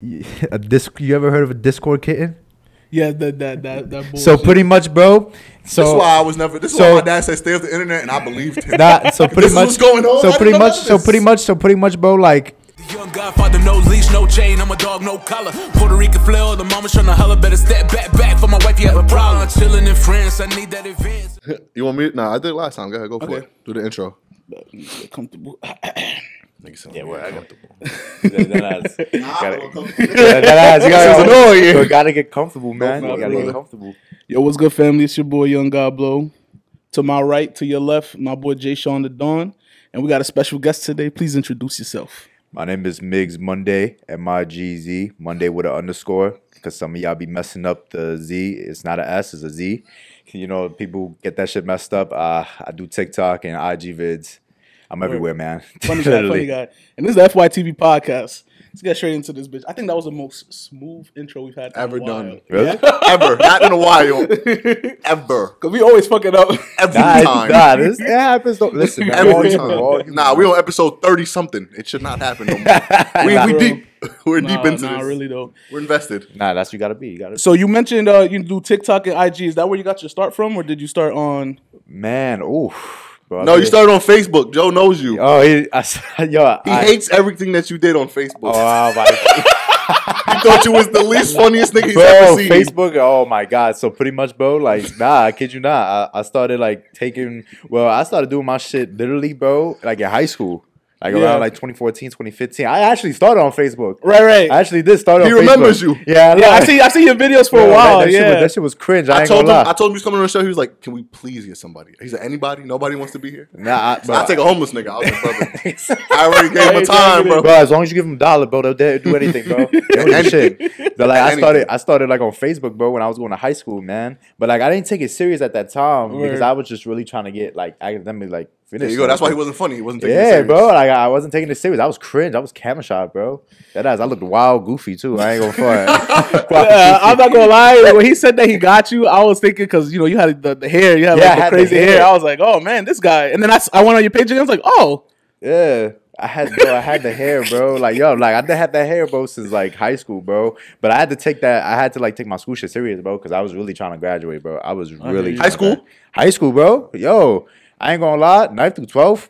a disc. You ever heard of a Discord kitten? Yeah, that that that that. So pretty much, bro. So this is why I was never. This is so- why my dad said stay off the internet, and I believed him. Nah, so pretty This is much what's going on? So pretty much, so pretty much, so pretty much, bro. Like Young Godfather, no leash, no chain. I'm a dog, no collar. Puerto Rican flair, the mama tryna holler. Better step back, back for my wife. You have a problem. Chilling in France, I need that advance. You want me? Nah, I did it last time. Go ahead, go for Okay. it. Do the intro. Get comfortable. yeah, well, I got the ball. annoying. You gotta get comfortable, man. You gotta get comfortable. Yo, what's good, family? It's your boy Young God Blow. To my right, to your left, my boy Jay Sean the Dawn, and we got a special guest today. Please introduce yourself. My name is Migz Monday, M I G Z Monday with an underscore. Because some of y'all be messing up the Z. It's not a S, it's a Z. You know, people get that shit messed up. Uh, I do TikTok and IG vids. I'm everywhere, man. Funny guy, funny guy. And this is the FYTV podcast. Let's get straight into this bitch. I think that was the most smooth intro we've had in a Ever while. done. Really? Ever, not in a while. Ever, Cause we always fuck it up. every Nah, time. nah, this it happens. Don't listen, man. We're all Every human, we're all time. human. Nah, we on episode thirty something. It should not happen. No more. we, we deep. We're nah, deep into nah, this. really though. We're invested. Nah, that's what you gotta be. You gotta. So you mentioned uh, you do TikTok and IG. Is that where you got your start from, or did you start on? Man, oof. Bro, No, you started on Facebook. Joe knows you. Oh, he, I, yo, He I, hates everything that you did on Facebook. Oh my he thought you was the least funniest nigga he's bro, ever seen. Facebook. Oh my god. So pretty much, bro. Like, nah, I kid you not. I, I started like taking. Well, I started doing my shit literally, bro. Like in high school, like Yeah. around like 2014, 2015. I actually started on Facebook. Right, right. I actually did start He on. remembers Facebook. you. Yeah, yeah, I see. I see your videos for Bro, a that- while. that, shit was, yeah. that shit was cringe. I, I ain't told him. gonna lie. I told him he was coming on the show. He was like, "Can we please get somebody?" He said, "Anybody? Nobody wants to be here." nah, I, bro, I take a homeless nigga. I was like, brother, I already gave him a time, bro. Bro, as long as you give him a dollar, bro, they'll, they'll do anything, bro. They'll do Anything. shit. But like I started, I started like on Facebook, bro, when I was going to high school, man. But like I didn't take it serious at that time because I was just really trying to get like academically like There you go. That's why he was. wasn't funny. He wasn't taking it Yeah, serious. bro. Like I wasn't taking it serious. I was cringe. I was camera shot, bro. That ass. I looked wild, goofy too. I ain't gonna front. Uh, I'm not gonna lie. When he said that he got you, I was thinking because you know you had the, the hair, you had Yeah, like the had the crazy hair. hair. I was like, oh man, this guy. And then I, I went on your page and I was like, oh, Yeah. I had bro, I had the hair, bro. Like yo, like I had that hair, bro, since like high school, bro. But I had to take that. I had to like take my school shit serious, bro, because I was really trying to graduate, bro. I was really you. High school? gra- high school, bro. Yo, I ain't gonna lie, ninth through twelve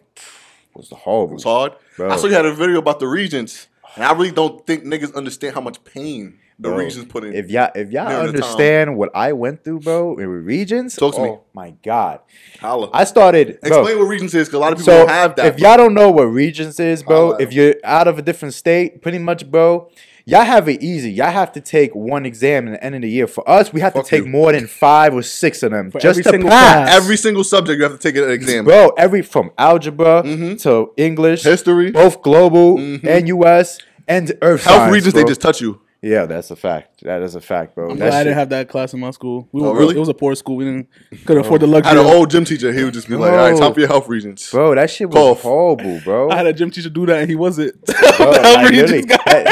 was the horrible. It's hard. Bro. I saw you had a video about the Regents, and I really don't think niggas understand how much pain the Bro, Regents put in. If y'all if y'all understand what I went through, bro, in Regents, Talk to oh me. my god, Holla. I started. bro, Explain what Regents is, because a lot of people so don't have that. if y'all don't know what Regents is, bro, Holla. if you're out of a different state, pretty much, bro, y'all have it easy. Y'all have to take one exam at the end of the year. For us, we have Fuck to take you. more than five or six of them For just every to single pass. class. every single subject you have to take an exam. Bro, every from algebra mm-hmm. to English, History. both global mm-hmm. and US and earth Health science, Regents, bro. they just touch you. yeah, that's a fact. That is a fact, bro. I'm That glad I didn't have that class in my school. We Oh, were, really? It was a poor school. We didn't could afford oh. the luxury. I had an old gym teacher. He would just be like, "All right, No. time for your health Regents." Bro, that shit was Cough. horrible, bro. I had a gym teacher do that, and he wasn't. Bro, The like, Regents literally,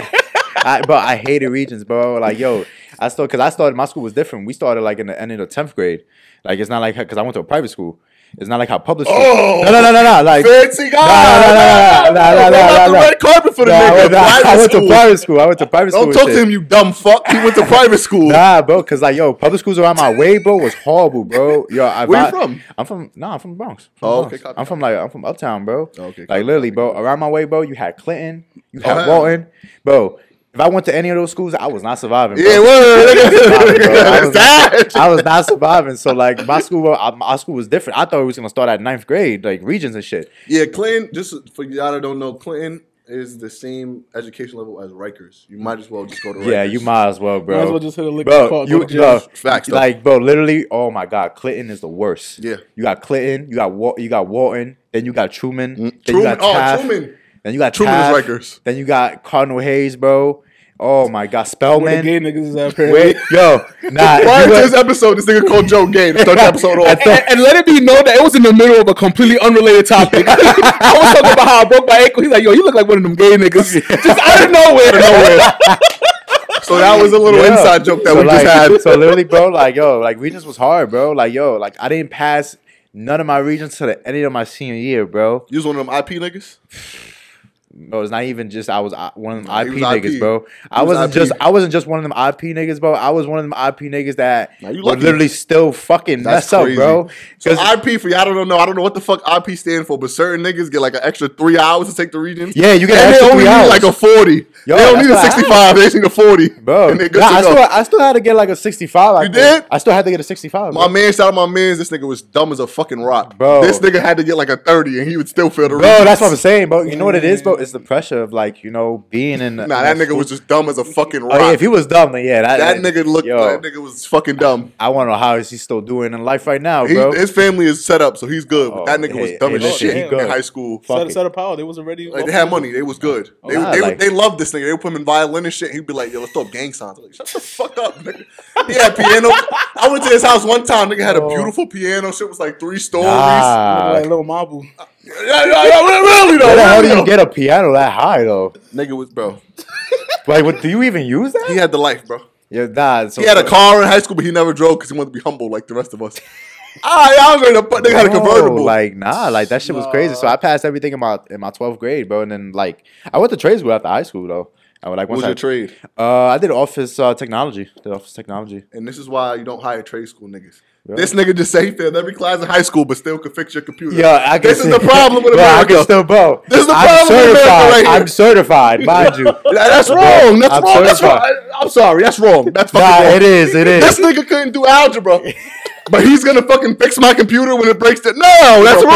guy. I, I, bro, I hated Regents, bro. Like, yo, I started because I started. My school was different. We started like in the end of the tenth grade. Like, it's not like because I went to a private school. It's not like how public school. Oh, no, no, no, no, no. Like, Fancy guy. no, no, no, no, no, no, no, no. red carpet for the nah, I, nigga. went, nah, I Private went to private school. I went to private school. Don't talk to him, you dumb fuck. He went to private school. Nah, bro, cause like yo, public schools around my way, bro, was horrible, bro. Yo, I, Where you I- from? I'm from. No, I'm from the Bronx. From Oh, the okay, Bronx. copy, I'm from like I'm from Uptown, bro. Okay, copy, like literally, bro. Around my way, bro, you had Clinton, you had Oh. Walton, bro. If I went to any of those schools, I was not surviving. Bro. Yeah, word. I, was not, I was not surviving. So like my school, my school was different. I thought it was gonna start at ninth grade, like Regents and shit. Yeah, Clinton. Just for y'all that don't know, Clinton is the same education level as Rikers. You might as well just go to Rikers. Yeah, you might as well, bro. Might as well just hit a lick. Bro, call- you go to bro, Facts, though. like bro, literally, oh my god, Clinton is the worst. Yeah. you got Clinton, you got Wa- you got Walton, then you got Truman, then you Mm, Truman. got Oh, Taft, Truman. then you got Truman is Rikers. then you got Cardinal Hayes, bro. Oh my god, Where Spellman. gay niggas is at. Wait, yo, nah. if Prior to this episode, this nigga called Joe Gay to start the episode off. and, and let it be known that it was in the middle of a completely unrelated topic. I was talking about how I broke my ankle. He's like, "Yo, you look like one of them gay niggas." Just out of nowhere. Out of nowhere. So that was a little Yeah. inside joke that so we like, just had. So literally, bro, like yo, like Regents was hard, bro. Like yo, like I didn't pass none of my Regents to the end of my senior year, bro. You was one of them IP niggas. No, it's not even just I was one of them IP niggas, IP. bro. I was wasn't IP. just I wasn't just one of them IP niggas, bro. I was one of them IP niggas that Nah, would literally still fucking That's mess up, crazy. bro. So IP for y'all don't know. I don't know what the fuck IP stand for, but certain niggas get like an extra three hours to take the Regents. Yeah, you get and an extra they only three hours. like a forty. Yo, they don't need a sixty-five. They just need a forty, Bro, And nah, I still I still had to get like a 65. I You think. did? I still had to get a 65. my Bro. man, shout out my man's. This nigga was dumb as a fucking rock, Bro. This nigga had to get like a thirty, and he would still feel the. Bro, Regents. that's what I'm saying, bro. You know what it is, bro? It's the pressure of like you know being in. Nah, that nigga was just dumb as a fucking rock. Oh, yeah, if he was dumb, then yeah, that, that nigga looked. Yo, That nigga was fucking dumb. I want to know how is he still doing in life right now, He, bro? his family is set up, so he's good. But Oh, that nigga was dumb hey, as listen, shit he in high school. Fuck Set, it. set of power. They was already. Like they had money, they was good. They, Nah, they, like- they loved this nigga. They would put him in violin and shit. He'd be like, "Yo, let's throw gang signs." I'm like, shut the fuck up, nigga. He had piano. I went to his house one time. Nigga had a Oh. beautiful piano. Shit was like three stories. Nah. like little Mabu. Yeah, yeah, yeah, really though. Where the hell do you get a piano that high though? Nigga was bro. Like, what do you even use that? He had the life, bro. yeah, nah. So He had a car in high school, but he never drove because he wanted to be humble like the rest of us. Ah, yeah, I was ready to put. They had a convertible. Like, nah, like that shit was crazy. So I passed everything in my in my 12th grade, bro. And then like I went to trade school after high school though. I was like, what was once your I, trade? uh, I did office uh, technology. Did office technology. And this is why you don't hire trade school niggas. This nigga just say he failed every class in high school, but still could fix your computer. Yeah, I can this is the problem with Bro, I can still, bro. This is the I'm problem with America certified. right here. I'm certified, mind you. That's wrong. That's I'm wrong. That's wrong. I'm sorry. That's wrong. That's fucking Nah, wrong. it is. It is. This nigga couldn't do algebra, but he's gonna fucking fix my computer when it breaks. It. No, that's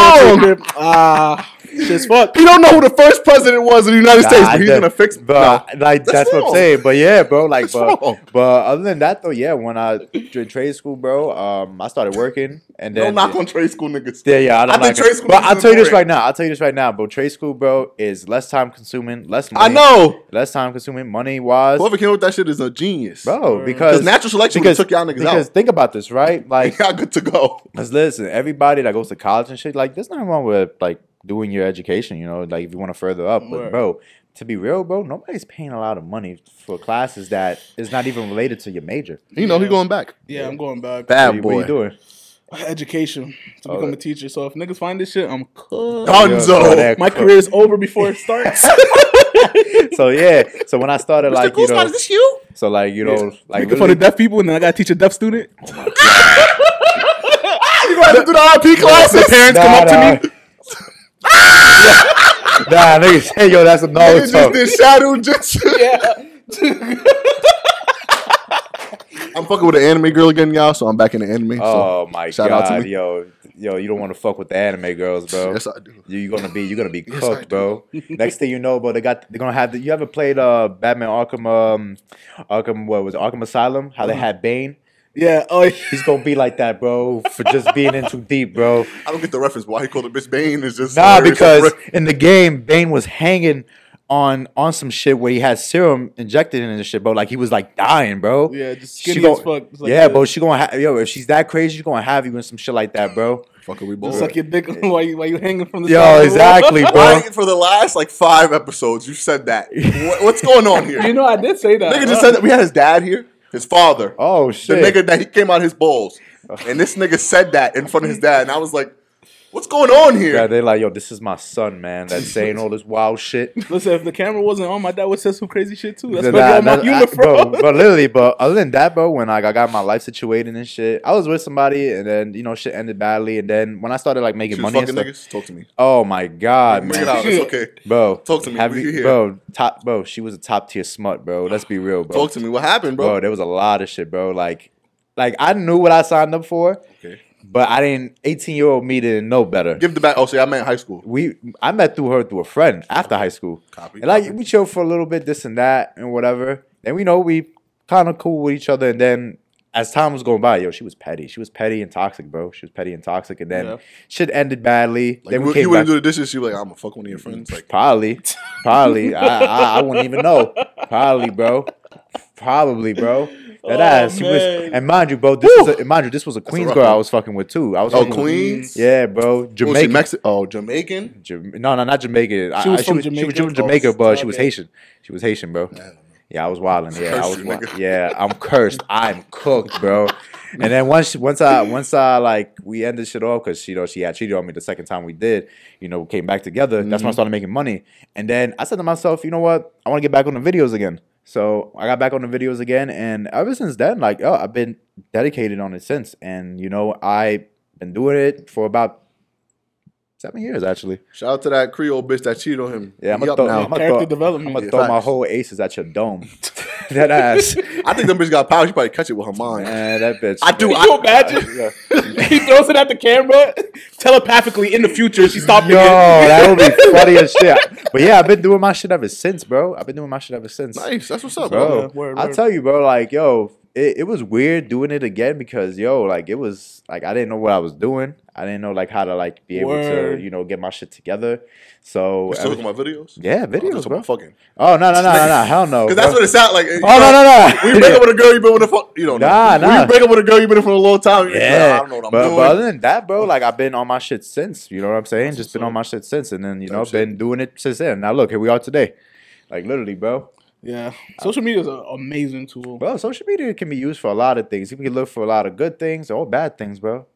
wrong. Ah, shit's fuck. He don't know who the first president was in the United States, Nah, but he's that- gonna fix. But Nah. like That's that's, what. I'm saying. But yeah, bro. Like, but, but other than that though, yeah. When I did trade school, bro, um, I started working, and then Don't knock on trade school niggas. Yeah, yeah. I, don't I like trade school But I'll tell you this right now. I'll tell you this right now, bro. Trade school, bro, is less time consuming, less money. I know. less time consuming, money wise, Whoever came up with that shit is a genius. bro. Because Because natural selection would've took y'all niggas because out. think about this, right? Like, Y'all good to go. Cause listen, everybody that goes to college and shit, like, there's nothing wrong with like doing your education. You know, like if you want to further up, but Word. bro. To be real, bro, nobody's paying a lot of money for classes that is not even related to your major. You know he going back. Yeah, I'm going back. What Bad you- what you doing? Uh, education to Oh, become a teacher. So if niggas find this shit, I'm cooked. Gonzo. My career is over before it starts. So yeah, so when I started, like you know, is this you? so like you know, like Making fun of deaf people, and then I gotta teach a deaf student. Oh you gonna have to do the RP classes? parents come up to me. Nah, nigga say, yo, that's a Nigga Naruto. just did shadow just. Yeah. I'm fucking with an anime girl again, y'all. So I'm back in the anime. So Oh my shout out to god, me. yo, yo, you don't want to fuck with the anime girls, bro. yes, I do. You, you're gonna be, you're gonna be Yes, cooked, bro. Next thing you know, bro, they got, they're gonna have. The, you ever played uh Batman Arkham, um, Arkham, what was it, Arkham Asylum? How they Uh-huh. had Bane. Yeah. Oh, yeah. He's gonna be like that, bro, for just being in too deep, bro. I don't get the reference. Why he called it Bitch Bane is just Nah, uh, hilarious. because in the game, Bane was hanging on on some shit where he had serum injected in his shit, bro. Like he was like dying, bro. Yeah, just She skinny gon- as fuck. Like yeah, the- bro. She gonna have yo. If she's that crazy, she's gonna have you in some shit like that, bro. fucking we both. Suck your dick while you while you hanging from the Yo, side of the wall. exactly, bro. Why, for the last like five episodes, you said that. What, what's going on here? You know, I did say that. nigga just said that we had his dad here, his father, Oh shit! the nigga that he came out his balls, oh. and this nigga said that in front of his dad, and I was like, "What's going on here?" Yeah, they're like, yo, this is my son, man. That's saying all this wild shit. Listen, if the camera wasn't on, my dad would say some crazy shit too. That's Nah, why I'm nah, on I- humor, bro, bro. but literally, but other than that, bro, when like I got my life situated and shit, I was with somebody, and then you know shit ended badly, and then when I started like making She was money, and fucking stuff, niggas. Talk to me. oh my god, Bring it out. It's okay. bro, Talk to me. Have We you, here. bro, top, bro, she was a top tier smut, bro. Let's be real, bro. Talk to me. What happened, bro. bro? There was a lot of shit, bro. Like, like I knew what I signed up for, Okay. But I didn't. Eighteen year old me didn't know better. Give the back. Oh, see, I meant high school. we I met through her through a friend after high school. Copy, And like copy. we chill for a little bit, this and that, and whatever. And we know we kind of cool with each other. And then as time was going by, yo, she was petty. She was petty and toxic, bro. She was petty and toxic. And then Yeah. shit ended badly. Like, then we you wouldn't do the dishes. She was like, "I'm gonna fuck one of your friends." Like, Probably, probably. I, I I wouldn't even know. Probably, bro. Probably, bro. That Oh, ass. She was, and mind you, bro, this was a, mind you, this was a Queens rough girl I was fucking with too. I was oh, fucking with- Queens. Yeah, bro. Oh, Jamaican. Mexi- oh, Jamaican. Jam- no, no, not Jamaican. She was I- from she, was, Jamaica? She was, Oh, Jamaica, but she was okay. Haitian. She was Haitian, bro. Yeah, I was wilding. Yeah, I was. you, Wild. nigga. Yeah, I'm cursed. I'm cooked, bro. And then once once I once I like we ended shit off because you know she had cheated on me the second time we did, you know, came back together. That's when I mm-hmm. started making money. And then I said to myself, you know what? I want to get back on the videos again. So I got back on the videos again, and ever since then, like, oh, I've been dedicated on it since. And you know, I've been doing it for about seven years actually. Shout out to that Creole bitch that cheated on him. Yeah, I'm gonna up throw, now. I'm gonna Character throw, development. I'm gonna throw my whole aces at your dome. that ass, I think them bitch got power. She probably catch it with her mind. man. That bitch. I do. Can I, you imagine? Yeah. he throws it at the camera telepathically in the future. She stopped Yo, again. that would be funny as shit. But yeah, I've been doing my shit ever since, bro. I've been doing my shit ever since. nice. That's what's up, bro. bro. Yeah, word, I'll tell you, bro. Like, yo, it, it was weird doing it again because, yo, like, it was like I didn't know what I was doing. I didn't know like how to like be able Word. to, you know, get my shit together. So You still looking at my videos? yeah, videos, just bro. fucking. Oh no, no, no, no, no, hell no. Because that's what it sounds like. Oh no, no, no. When you break up with a girl, you've been with a fuck. You don't know. Nah, When nah. you break up with a girl, you've been with for a long time. You're like, Yeah, I don't know what I'm but, doing. but other than that, bro, like I've been on my shit since. You know what I'm saying? Just been on my shit since, and then you know Type shit. been doing it since then. Now look, here we are today. Like literally, bro. Yeah, social media is an amazing tool. Bro, social media can be used for a lot of things. You can look for a lot of good things or bad things, bro.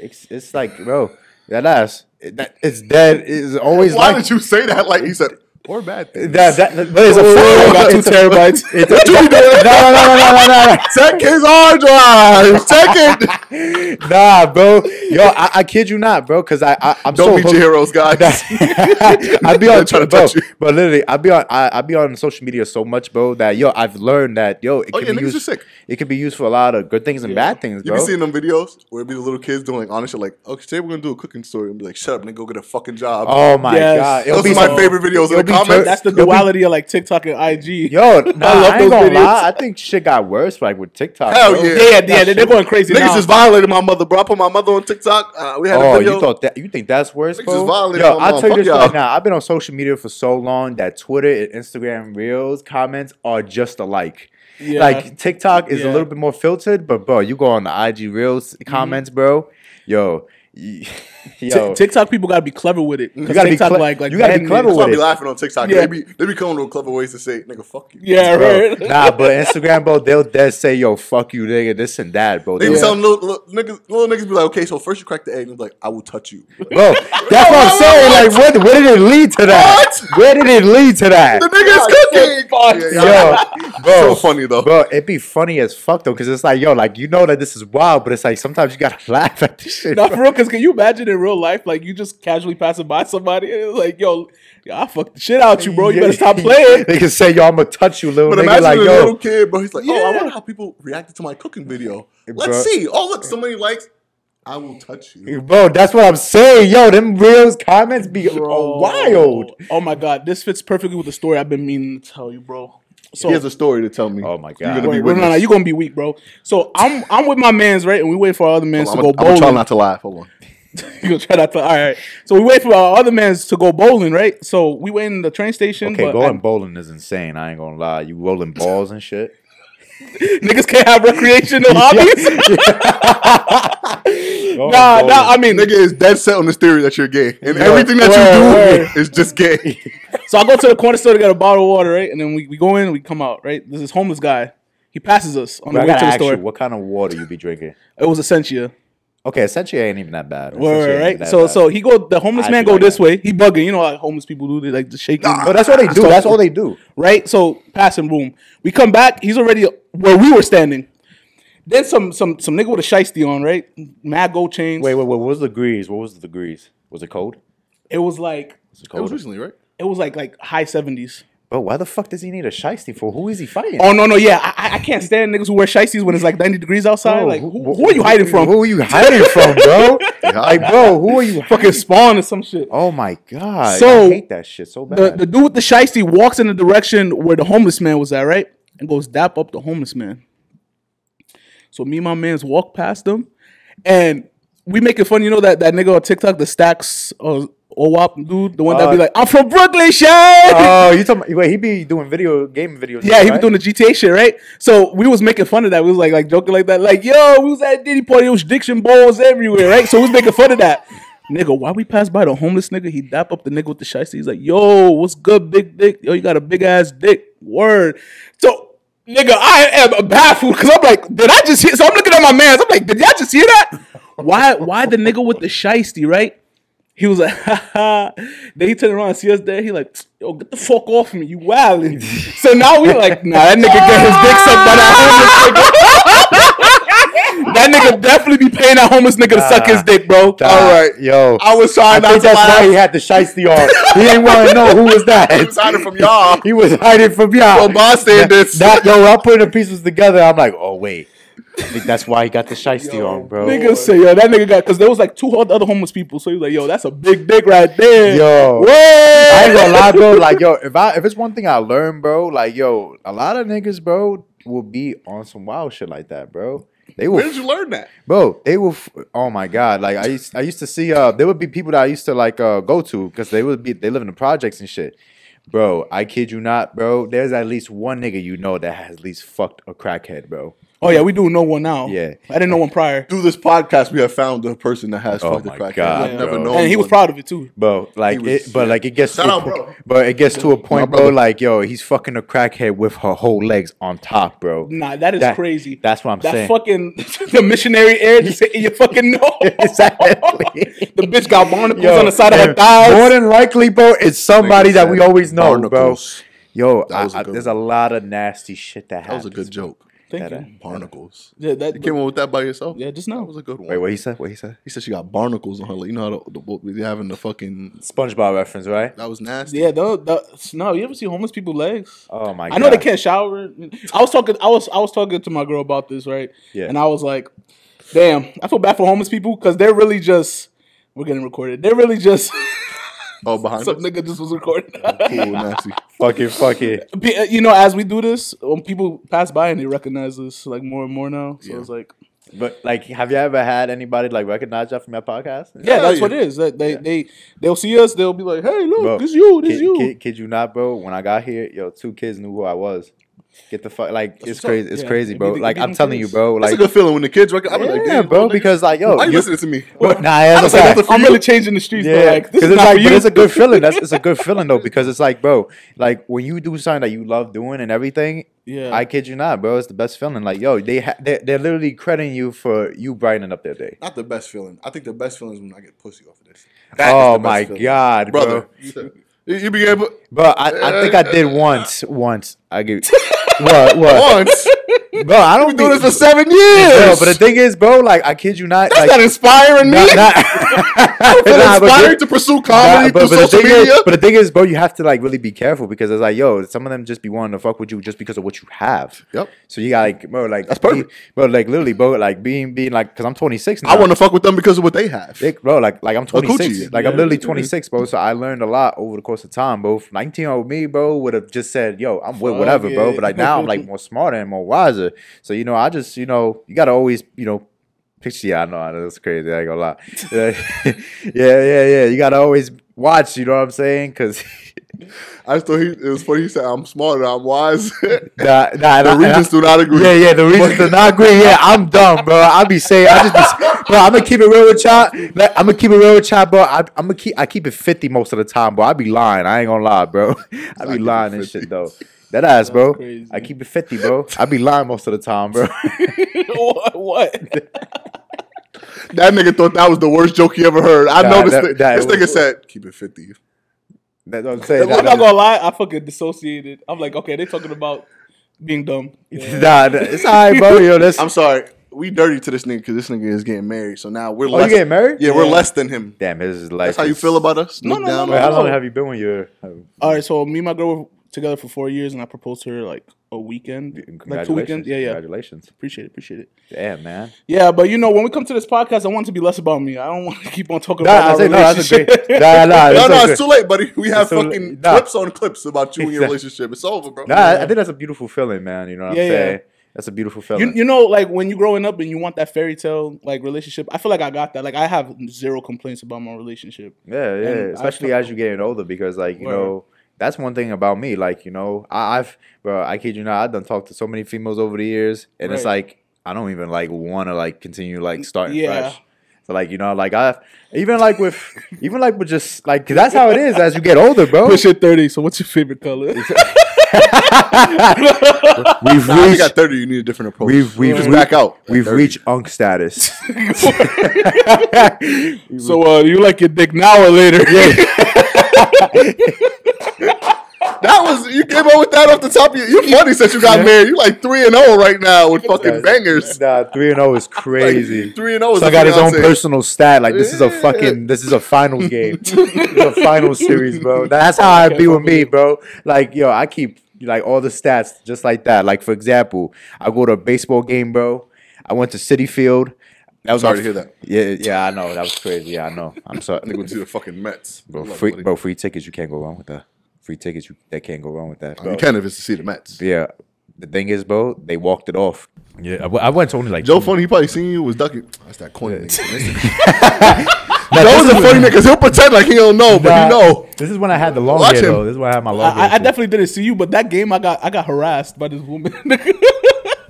It's it's like, bro, that ass, it- that it's dead. It's always Why like did you say that? Like you said, or bad thing. that. That, but it's a Oh, fact. I got two It's a- terabytes. It's a, no, no, no, no, no, no, no. Check his hard drive. Check it. Nah, bro. Yo, I, I kid you not, bro. Cause I, I I'm Don't so meet hooked- your heroes, guys. I be on Trying to bro, touch you. but literally, I be on I, I be on social media so much, bro. That yo, I've learned that yo, it Oh, can yeah, be used. are sick. It can be used for a lot of good things and bad things, bro. You bro. be seeing them videos where it be the little kids doing like honest shit, like, okay, today we're gonna do a cooking story, and be like, shut up, nigga, go get a fucking job. oh my Yes. god, Those be are my some- favorite videos in it'll the be comments. tur- That's the it'll be- duality of like TikTok and IG. Yo, nah, I, love ain't those gonna videos. lie. I think shit got worse like with TikTok. Hell bro. yeah. yeah, yeah, yeah, they're going crazy Niggas now. just violated my mother, bro. I put my mother on TikTok. Uh, we had a Oh, video. you thought that? You think that's worse, Niggas bro? just violated Yo, my I'll mom. tell you Fuck this y'all. right now. I've been on social media for so long that Twitter and Instagram Reels comments are just alike. Yeah. Like TikTok is Yeah. a little bit more filtered, but bro, you go on the IG Reels comments, bro. Yo, y- yo, T- TikTok people gotta be clever with it. You gotta be TikTok cle- like like you gotta be banned clever it. That's why be laughing on TikTok. Yeah. They be they be coming with clever ways to say, nigga, fuck you. Yeah, bro. right. nah, but Instagram, bro, they'll dead say, yo, fuck you, nigga, this and that, bro. They They'll- be telling little, little niggas, little niggas be like, okay, so first you crack the egg, and it's like, I will touch you. Bro, that's what I'm saying. Like, where, where did it lead to that? Where did it lead to that? The nigga's cooking. fucked. Yeah, Yo, bro, So funny though. Bro, it'd be funny as fuck though, because it's like, yo, like you know that this is wild, but it's like sometimes you gotta laugh at this shit. Not bro. for real, because can you imagine in real life, like you just casually passing by somebody and it's like, yo, I fucked the shit out you, bro. You Yeah. better stop playing. they can say, yo, I'm gonna touch you, little But nigga. imagine Like, a little yo, kid, bro. He's like, oh, I wonder how people reacted to my cooking video. Let's Bro. see. Oh, look, so many likes. I will touch you. bro, that's what I'm saying. Yo, them reels comments be Bro. wild. Oh my god, this fits perfectly with the story I've been meaning to tell you, bro. So He has a story to tell me. Oh my god! You're God. gonna be Wait, wait, no, no, witness. you gonna be weak, bro. So I'm I'm with my man's right, and we wait for our other man's to gonna go bowling. try not to laugh. Hold on. you gonna try not to. All right. So we wait for our other man's to go bowling, right? So we wait in the train station. Okay, but going I- bowling is insane. I ain't gonna lie. You rolling balls and shit. niggas can't have recreational hobbies. Nah, bowling. nah. I mean, Nigga is dead set on this theory that you're gay, and Yo, everything that word, you do is just gay. So I go to the corner store to get a bottle of water, right? And then we, we go in, we come out, right? There's this homeless guy. He passes us on But the I way gotta the store. you, what kind of water you be drinking? It was Essentia. Okay, essentially ain't even that bad. Word, Essentia ain't right? that So bad. so he go the homeless I man go like this that. way. He bugging, you know how homeless people do they like just shaking. But that's what they do. That's all they do. right? So passing room. We come back. He's already where we were standing. Then some some some nigga with a shiesty on, right? Mad gold chains. Wait, wait, wait. What was the degrees? What was the degrees? Was it cold? It was like Was it It was cold? recently, right? it was like like high seventies. Bro, why the fuck does he need a shiesty for? Who is he fighting? Oh no no yeah I, I- can't stand niggas who wear shiesties when it's like ninety degrees outside. Bro, like who, who are you hiding from? Who are you hiding from, bro? like, bro, who are you Fucking spawn or some shit. Oh my god! So, I hate that shit so bad. The the dude with the shiesty walks in the direction where the homeless man was at, right? And goes dap up the homeless man. So me and my man's walk past him, and we make it fun. You know that that nigga on TikTok, the stacks uh, OWAP dude, the one that be Uh, like, "I'm from Brooklyn, shit." oh, you talking? Wait, he be doing video game videos? yeah, he right? was doing the GTA shit, right? So we was making fun of that. We was like, like joking like that, like, "Yo, we was at Diddy party. There was diction balls everywhere, right?" So we was making fun of that. Nigga, why we pass by the homeless nigga? He dap up the nigga with the shiesty. He's like, "Yo, what's good, big dick? Yo, you got a big ass dick. Word." So Nigga, I am baffled because I'm like, did I just hear? So I'm looking at my man's. I'm like, did y'all just hear that? Why? Why the nigga with the shiesty, right? He was like, ha ha. Then he turned around and see us there. He like, yo, get the fuck off me, you wildin'. so now we like, nah, that nigga get his dick sucked by that homeless nigga. that nigga definitely be paying that homeless nigga to suck his dick, bro. Nah, All right. yo. I was I trying not think to that's laugh. why he had the shiesty on. He didn't want to know who was that. He was hiding from y'all. He was hiding from y'all. From bystanders. That, that- yo, I'm putting the pieces together. I'm like, oh wait, I think that's why he got the shiesty on, bro. Nigga say, yo, that nigga got because there was like two other homeless people. So he was like, yo, that's a big dick right there. Yo. Whoa. I ain't gonna lie, bro. Like, yo, if I if it's one thing I learned, bro, like, yo, a lot of niggas, bro, will be on some wild shit like that, bro. They will, Where did you learn that? bro. They will. Oh my god! Like I used, I used to see. Uh, there would be people that I used to like uh go to because they would be they live in the projects and shit. Bro, I kid you not, bro. There's at least one nigga you know that has at least fucked a crackhead, bro. Oh yeah, we do know one now. Yeah. I didn't know one prior. Through this podcast, we have found the person that has Oh fucked the my crackhead. God, I've never bro. known. And he was one. proud of it too. Bro, like was- it, but like it gets Shout to a out, po- bro. but it gets to a point, bro. Like yo, he's fucking a crackhead with her whole legs on top, bro. Nah, that is That- crazy. that's what I'm that saying. fucking the missionary air just hitting your fucking nose. Exactly. the bitch got barnacles Yo, on the side of her and thighs. More than likely, bro, it's somebody that we always know, barnacles. bro. Yo, That I, was a I, good there's a lot of nasty shit that happens. That was a good joke. Thank that- you. Barnacles. Yeah, that, You came up with that by yourself? yeah, just That now. was a good one. Wait, what he said? What he said? He said she got barnacles on her. leg. You know how the, the, what having the fucking. SpongeBob reference, right? That was nasty. Yeah, the, the, no, you ever see homeless people legs? Oh my god. I know they can't shower. I was talking. I was. I was talking to my girl about this, right? Yeah. And I was like, "Damn, I feel bad for homeless people because they're really just. We're getting recorded. They're really just. Oh, behind some us. nigga just was recording. Cool, nasty. Fuck it, fuck it. Uh, you know, as we do this, when people pass by and they recognize us like more and more now, so Yeah. it's like, But like, have you ever had anybody like recognize you from your podcast? yeah, Hell that's yeah. what it is. That they they they'll see us, they'll be like, "Hey, look, Bro, this you, this kid, you." Kid, kid you not, bro. When I got here, yo, two kids knew who I was. Get the fuck, like it's what's up. crazy. It's Yeah, crazy, bro. be Like I'm them telling you, bro. That's Like a good feeling when the kids reckon. I'm yeah, like, damn, bro. Because like, yo, why you you- listening to me? But, nah, that's a fact. I'm for really changing the streets, but Yeah, like, this because is it's not like, for but it's a good feeling. That's it's a good feeling though, because it's like, bro, like when you do something that you love doing and everything. Yeah. I kid you not, bro. It's the best feeling. Like, yo, they ha- they're, they're literally crediting you for you brightening up their day. Not the best feeling. I think the best feeling is when I get pussy off of this. That is oh the my feeling. god, brother. bro. You, you you be able Bro, I, I think I did once. Once I give what what, once. bro. I don't Been doing this for seven Bro, years. but the thing is, bro, like I kid you not, That's like not inspiring me. not, I'm Nah, but inspired good- to pursue Nah, comedy but, through but the social thing media. is, but the thing is, bro, you have to like really be careful because it's like, yo, some of them just be wanting to fuck with you just because of what you have. Yep. So you got like, bro, like That's perfect. be- bro, like literally, bro, like being being like, cause I'm 26 now. I want to fuck with them because of what they have. Bro, like like I'm A coochie. 26. Like I'm literally 26, bro. So I learned a lot over the course of time, bro. 19 year old me, bro, would have just said, "Yo, I'm with Fuck whatever, bro." But like now, I'm like more smarter and more wiser. So you know, I just you know, you gotta always you know. Picture, yeah, I know, I know, it's crazy. I ain't gonna lie. Yeah, yeah, yeah, yeah. You gotta always watch. You know what I'm saying? Cause I still, he, it was funny. He said, "I'm smarter, I'm wise." the nah, nah, nah, Regents do not agree. Yeah, yeah. The reason do not agree, yeah, I'm dumb, bro. I be saying, I just be, bro. I'm gonna keep it real with y'all. I'm gonna keep it real with y'all, bro. I, I'm gonna keep, I keep it 50 most of the time, bro. I be lying. I ain't gonna lie, bro. I keep be it lying and shit though. That ass, bro. crazy. I keep it 50, bro. I be lying most of the time, bro. what? what? That nigga thought that was the worst joke he ever heard. I Nah, know this. that- thi- that this was- nigga said, "Keep it 50. That's what I'm saying. I'm not gonna lie, I fucking dissociated. I'm like, okay, they talking about being dumb. Yeah. nah, nah, it's alright, bro. Yo, that's. I'm sorry. We dirty to this nigga because this nigga is getting married. So now we're Oh, less. you getting married? Yeah, we're less than him. Damn, his life. That's how you feel about us. No, Look no, no, Wait, on how long have you been with your? All right, so me and my girl were together for four years, and I proposed to her like a weekend, like two weekends. Yeah, yeah. Congratulations. Appreciate it, appreciate it. Damn, man. Yeah, but you know, when we come to this podcast, I want it to be less about me. I don't want to keep on talking Nah, about I my say no. That's a great. Nah, nah. No, no, it's too late, buddy. We have fucking. Nah. clips on clips about you and your relationship. It's over, bro. Nah, I- I think that's a beautiful feeling, man. You know what Yeah, I'm yeah. saying? That's a beautiful feeling. You, you know, like when you're growing up and you want that fairy tale like relationship, I feel like I got that. Like I have zero complaints about my relationship. yeah, yeah. and Especially as you're getting older, because like you Word. know, that's one thing about me. Like you know, I, I've bro, I kid you not, I've done talked to so many females over the years, and it's like I don't even like want to like continue like starting Yeah. fresh. So like you know, like I even like with even like with just like 'cause that's how it is as you get older, bro. Push it thirty. So what's your favorite color? We've Nah, I think reached. at 30 you need a different approach. We've we've just back out. We've reached unk status. So uh, you like your dick now or later? That was you came up with that off the top of your. You funny since you got married. You like three and zero right now with fucking bangers. Nah, three and zero is crazy. Three and zero. is So I got his own personal stat. Like this is a fucking this is a finals game. this is a finals series, bro. That's how I be with me, bro. Like yo, I keep like all the stats just like that. Like for example, I go to a baseball game, bro. I went to Citi Field. That was Sorry my to hear that. Yeah, yeah, I know that was crazy. Yeah, I know. I'm sorry, Nigga went to the fucking Mets. bro. Good Free, buddy. bro, free tickets. You can't go wrong with that. Free tickets. You that can't go wrong with that. You can if it's to see the Mets. Yeah. The thing is, bro, they walked it off. Yeah, I, w- I went to only like Joe funny, he probably seen you was ducking. That's that corny nigga. Nah, Joe this was a funny nigga because he'll pretend like he don't know, but Nah, he know. This is when I had the long Watch hair him. though. This is when I had my long hair. I, I definitely didn't see you, but that game I got I got harassed by this woman.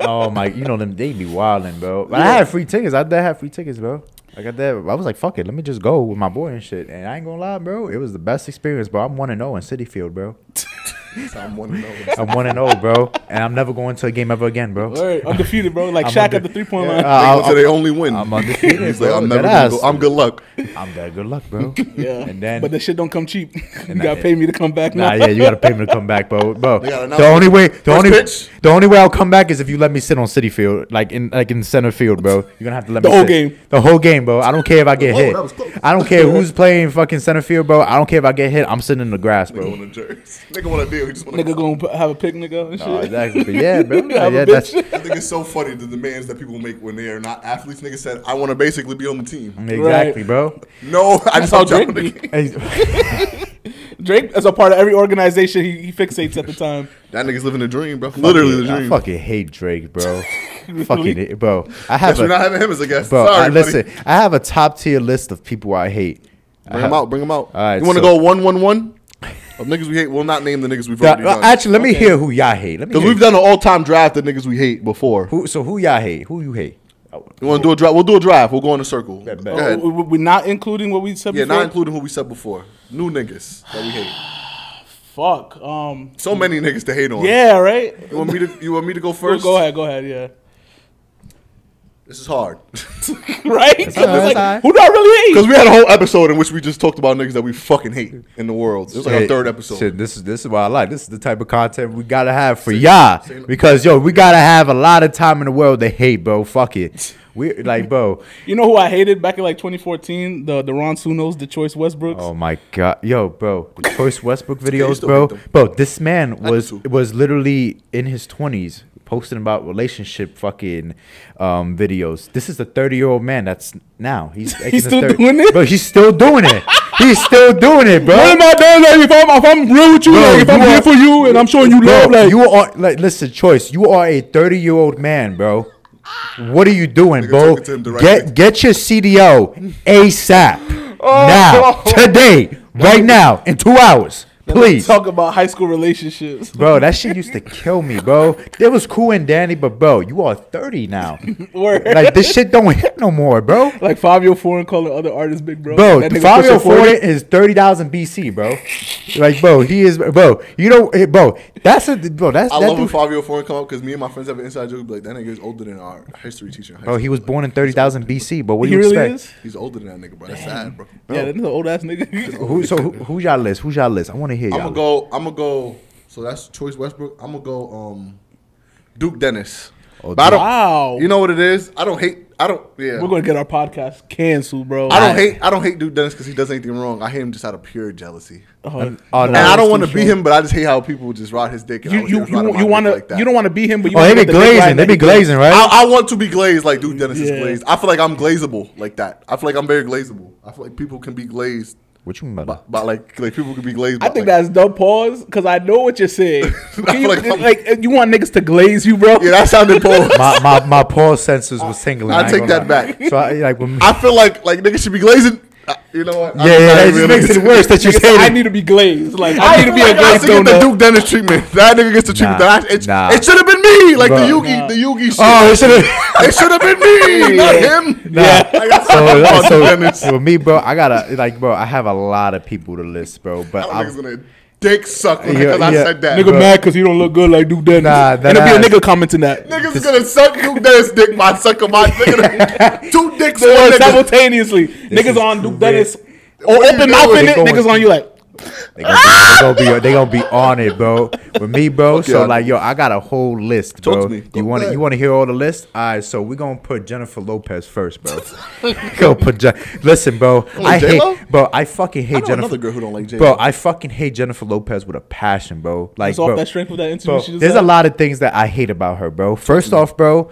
Oh my, you know them they be wilding, bro. But I had free tickets. I did have free tickets, bro. I got that. I was like, fuck it, let me just go with my boy and shit. And I ain't gonna lie, bro. It was the best experience, bro. I'm one and zero in Citi Field, bro. I'm one to know. I'm one and zero, bro. And I'm never going to a game ever again, bro. Alright, undefeated, bro. Like I'm Shaq unde- at the three point Yeah, line. uh, They I'll- go till they only win. I'm undefeated, He's like. I'm never gonna go. I'm good luck. I'm that good luck, bro. yeah, And then, but the shit don't come cheap. you gotta that- pay me to come back Nah, now. yeah, you gotta pay me to come back, bro. Bro, the only way, the only, pitch? the only way I'll come back is if you let me sit on Citi Field, like in, like in center field, bro. You're gonna have to let The me The whole sit. game. the whole game, bro. I don't care if I get Whoa, hit. that was close. I don't care who's playing fucking center field, bro. I don't care if I get hit. I'm sitting in the grass, bro. want a jersey. Nigga want a deal. He just want Nigga gonna put- have a picnic out and shit. Oh, exactly. But yeah, bro. Have yeah, that's I think it's so funny the demands that people make when they are not athletes. Nigga said, "I want to basically be on the team." exactly, bro. No, I just saw Drake be. the game. Hey, Drake, as a part of every organization, he, he fixates at the time. That nigga's living the dream, bro. Literally the dream. I fucking hate Drake, bro. fucking, hate- bro. I Guess have we're a, not having him as a guest. bro. Sorry, I, listen, buddy. I have a top tier list of people I hate. Bring him out. Bring him out. All right, you want to so- go one, one, one? Of niggas we hate. We'll not name the niggas we've already done. actually, let me Okay. hear who y'all hate. Let me Because hear we've done an all-time draft of niggas we hate before. Who, so who y'all hate? Who you hate? You want to do a draft? We'll do a draft. We'll go in a circle. Bet, Go ahead. We- We're not including what we said Yeah, before. not including who we said before. New niggas that we hate. Fuck. Um. So many niggas to hate on. Yeah. Right. You want me to? You want me to go Go, first? go ahead. Go ahead. Yeah. This is hard Right. 'Cause it's all right, like, that's. Who do I really hate? because we had a whole episode in which we just talked about niggas that we fucking hate in the world. It was like our third episode. shit, this is this is what I like. This is the type of content we gotta have for y'all because yo, we gotta have a lot of time in the world to hate, bro. Fuck it. We like, bro. You know who I hated back in like 2014? The the Ron Sunos, the Choice Westbrooks. Oh my god, yo, bro, the Choice Westbrook videos, bro, bro. This man was was literally in his twenties posting about relationship fucking um, videos. This is a thirty year old man that's now he's making his still 30 doing it? bro. He's still doing it. He's still doing it, bro. What am I doing? Like if I'm if I'm real with you, Bro, like if I'm you here for you and I'm showing you Bro, love, like you are like listen, choice. You are a thirty year old man, bro. What are you doing, bro? talking to him. Get get your CDO ASAP Oh. now, today, right now, in two hours, please. talk about high school relationships. Bro, that shit used to kill me, bro. It was cool and dandy, but bro, you are 30 now. Word. Like this shit don't hit no more, bro. like Fabio Foreign calling other artists big bro. Bro, Fabio pushing 40. Ford is 30,000 BC, bro. Like, bro, he is, bro. You know, eh, bro. That's a, bro. That's I that love when Fabio Foreign come up because me and my friends have an inside joke. Like that nigga is older than our history teacher. high Bro, he school. was born in 30,000 BC, but what do He you really expect? is. He's older than that nigga, bro. That's sad, bro. Yeah, that's an old ass nigga. Who, so who, who's y'all list? Who's y'all list? I want to hear I'm gonna go. I'm gonna go. So that's Choice Westbrook. I'm gonna go. Um, Duke Dennis. Oh, but I don't. wow. You know what it is? I don't hate. I don't. Yeah. We're gonna get our podcast canceled, bro. I don't hate. I don't hate Duke Dennis because he does anything wrong. I hate him just out of pure jealousy. Oh, Oh, no. And I don't want to be him, but I just hate how people just ride his dick. And You you he was riding you, you want to like you don't want to be him, but you Oh, wanna they get be the dick glazing. riding They that be he does. glazing, right? I, I want to be glazed like Duke Dennis is glazed. I feel like I'm glazable like that. I feel like I'm very glazable. I feel like people can be glazed, What you mean by but, that? but like like people could be glazed. I by, think like, that's dumb pause because I know what you're saying. You, like like you want niggas to glaze you, bro? yeah, that sounded poor. My my my pause sensors was tingling. I'll I take that lie. back. So I like when I feel like like niggas should be glazing. You know what? yeah, yeah, that just makes it worse that you Niggas say say, I need to be glazed. Like I need to be a glazed should get the donut. Duke Dennis treatment. That nigga gets the treatment. Nah, that, it, nah. it should have been me, like the Bro. Yugi, the Yugi shit. Oh, it should have. it should have been me, not him. Yeah. I got So, fucking so, Dennis. so with me, bro, I gotta like, bro, I have a lot of people to list, bro. I But don't I'm, think it's gonna. Dick sucker Yeah, because I yeah. said that. Nigga bro. mad because he don't look good like Duke Dennis. Nah, that and that there'll be a nigga commenting that. Niggas is gonna suck Duke Dennis dick by sucking my nigga. Two dicks They for were a simultaneously. Niggas on Duke stupid. Dennis. Or oh, open you mouth in it. Niggas on you like. They gonna, be, they gonna be ah! they gonna be on it, bro. With me, bro. So yeah. like, yo, I got a whole list, Talk bro. to me. Go You want to you want to hear all the list? All right, so we're gonna put Jennifer Lopez first, bro. Go put Je- Listen, bro. I J-Lo? hate, bro. I fucking hate know Jennifer. another girl who don't like J-Lo. Bro, I fucking hate Jennifer Lopez with a passion, bro. Like, It's off bro, that strength of that interview bro, there's had. a lot of things that I hate about her, bro. First off, bro.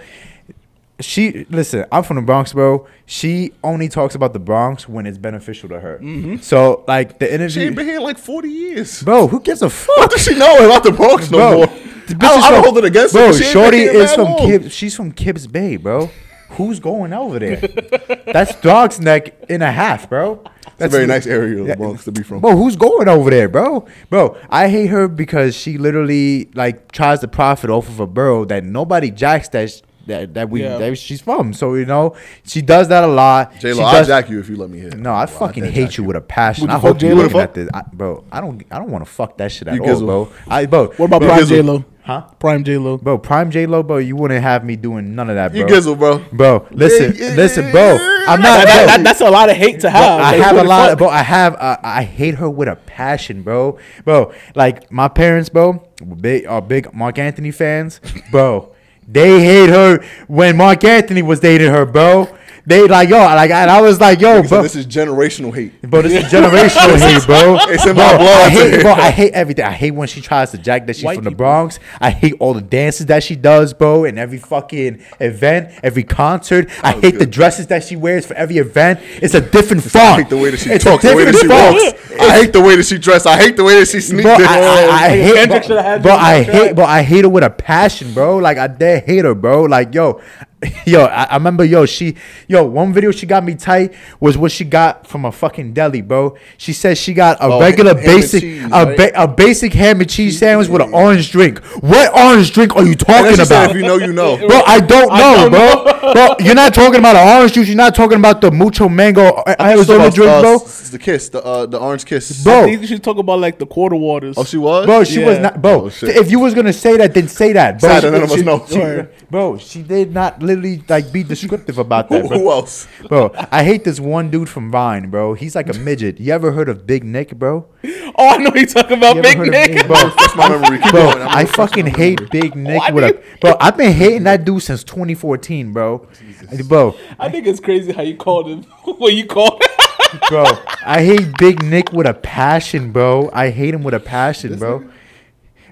She listen. I'm from the Bronx, bro. She only talks about the Bronx when it's beneficial to her. Mm-hmm. So, like the interview, She ain't been here in like 40 years. Bro, who gives a fuck? What does she know about the Bronx no bro, more? the I, I don't hold it against bro, her. ain't Shorty is from long. Kib, she's from Kibbs Bay, bro. Who's going over there? That's Dog's Neck and a half, bro. It's a very nice area of the Bronx to be from. Bro, who's going over there, bro? Bro, I hate her because she literally like tries to profit off of a borough that nobody jacks that that, that we Yeah. that she's from. So you know she does that a lot. J She Lo, I'll does- jack you if you let me hit. no, I I'll fucking dead hate jack you with a passion. I hope you're J-Lo? looking at this, I, bro. I don't, I don't want to fuck that shit at You all, gizzle. bro. I, bro. What about Bro, Prime Gizzle. J Lo? Huh? Prime J Lo. Bro, Prime J Lo, bro, you wouldn't have me doing none of that, bro. You gizzle, bro. Bro, listen, Yeah, yeah, listen, bro. I'm not. That- that- bro. that- that's a lot of hate to Bro, have. I Like, have a lot, fuck? bro. I have. Uh, I hate her with a passion, bro. Bro, like my parents, bro, big are big Marc Anthony fans, bro. They hate her when Marc Anthony was dating her, bro. They like yo, like and I was like yo, So bro. this is generational hate. Bro, this is generational hate, bro. It's in bro, my blood. I hate, bro, I hate everything. I hate when she tries to jack that she's White from the people. Bronx. I hate all the dances that she does, bro, and every fucking event, every concert. I hate the dresses that she wears for every event. It's a different font. I hate the way that she It's talks, a the way that she walks. I hate the way that she dressed. I hate the way that she sneaks. Bro, I, I, I hate, Kendrick bro, bro, I hate, track. bro, I hate her with a passion, bro. Like I dare hate her, bro. Like yo, yo, I, I remember, yo, she, yo, one video she got me tight was what she got from a fucking deli, bro. She said she got a Oh, regular ham- ham basic, cheese, a, right? ba- a basic ham and cheese sandwich with an orange drink. What orange drink are you talking she said, about? if you know, you know. Bro, I don't I know, don't bro. bro, you're not talking about an orange juice. You're not talking about the mucho mango I Arizona drink, uh, bro. s- The kiss, the uh, the orange kiss. Bro. I think you should talk about like the quarter waters. Oh, she was. Bro, she was not. Bro, Oh, if you was gonna say that, then say that. Bro, Sad She- that none of us she- know. she- bro, she did not literally like be descriptive about that. Bro. who else? bro, I hate this one dude from Vine, bro. He's like a midget. You ever heard of Big Nick, bro? oh, I know you talking about You Big Nick. Bro? That's my memory. Bro, I fucking hate memory. Big Nick Why with a bro. I've been hating that dude since 2014, bro. Jesus. Bro, I think it's crazy how you called him. what you called? bro, I hate Big Nick with a passion, bro. I hate him with a passion, bro.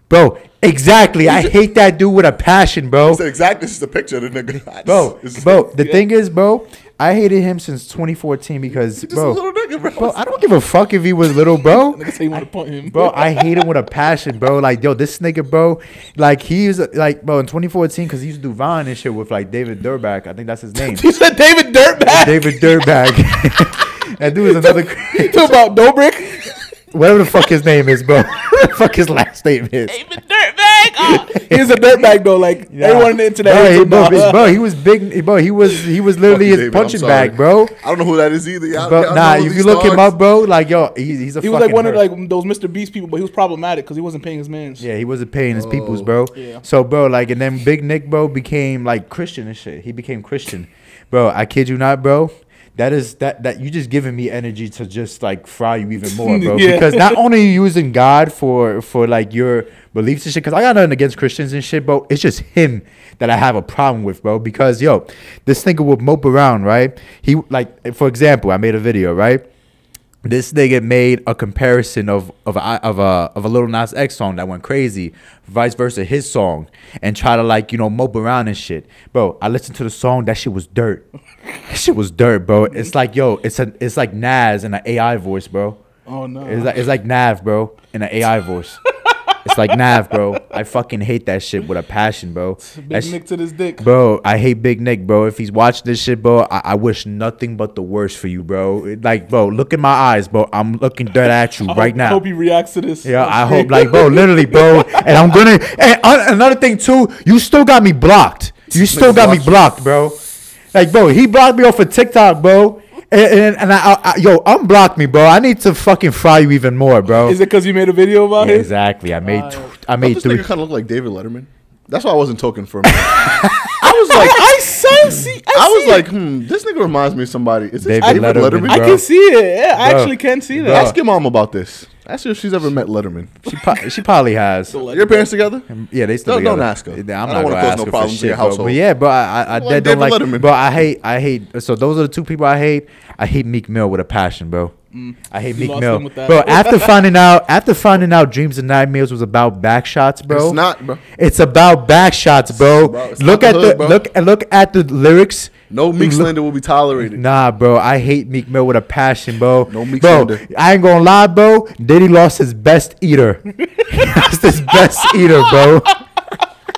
Bro, exactly. I hate that dude with a passion, bro. It's exact. This is the picture of the nigga. Bro, bro, the thing is, bro, I hated him since 2014 because, bro, a little nigga, bro. bro, I don't give a fuck if he was little, bro. Nigga say you want punt him. Bro, I hate him with a passion, bro. Like, yo, this nigga, bro, like he's like, bro, in 2014, because he used to do Vine and shit with like David Durback. I think that's his name. he said David Dirtbag. David Durback. that dude is another, Talk about Dobrik. Whatever the fuck his name is, bro. What the fuck his last name is. David Dirtbag. Oh. He's a dirtbag though. Like everyone on the internet. Bro, he, him bro, now. bro, he was big, bro. He was, he was literally his David, punching bag, bro. I don't know who that is either. Y'all, Bro, y'all nah, if you look him up, bro, like yo, he's, he's a He was like fucking one of like those Mr. Beast people, but he was problematic because he wasn't paying his mans. Yeah, he wasn't paying his peoples, Oh. bro. Yeah. So, bro, like, and then Big Nick, bro, became like Christian and shit. He became Christian, bro. I kid you not, bro. That is that that you just giving me energy to just like fry you even more, bro. Yeah. Because not only are you using God for for like your beliefs and shit. Because I got nothing against Christians and shit, bro. It's just him that I have a problem with, bro. Because yo, this nigga would mope around, right? He like, for example, I made a video, right? This nigga made a comparison of of a, of a of a Lil Nas X song that went crazy, vice versa his song, and try to like you know mope around and shit. Bro, I listened to the song. That shit was dirt. that shit was dirt, bro. It's like yo, it's a it's like Nas in an AI voice, bro. Oh no. It's like it's like Nav, bro, in an AI voice. It's like Nav, bro. I fucking hate that shit with a passion, bro. Big That sh- Nick to this dick. Bro, I hate Big Nick, bro. If he's watching this shit, bro, I, I wish nothing but the worst for you, bro. It- Like, bro, look in my eyes, bro. I'm looking dead at you I right hope, now. I hope he reacts to this. yeah, I hope, like, bro, literally, bro. And I'm gonna. And uh, another thing too, you still got me blocked. You still got me blocked, bro. Like, bro, he blocked me off of TikTok, bro. And, and, and I, I, yo, unblock me, bro. I need to fucking fry you even more, bro. Is it because you made a video about Yeah, it? exactly. I made, tw- I made three. nigga kind of look like David Letterman. That's why I wasn't talking for him. I was like, I saw see. I, I was see like, hmm, this nigga reminds me of somebody. Is this David David, Letterman, Letterman? I can see it. Yeah, I Bro. actually can see that. Bro. Ask your mom about this. Ask her if she's ever met Letterman. She, po- she probably has. Your parents together? Um, yeah, they still Don't- don't ask her. I'm I not don't wanna gonna cause ask no her problems for in your household. But yeah, bro, I, I, I Like dead don't like. Letterman. Bro, I hate, I hate. So those are the two people I hate. I hate Meek Mill with a passion, bro. Mm. I hate You Meek Mill, him bro. After finding out, after finding out, Dreams and Nightmares was about back shots, bro. It's not, bro. It's about back shots, bro. about- it's look at the the hood, bro. look and look at the lyrics. No Meek Look- slander will be tolerated. Nah, bro, I hate Meek Mill with a passion, bro. No Meek bro, slander. I ain't gonna lie, bro. Diddy lost his best eater. he lost his best eater, bro.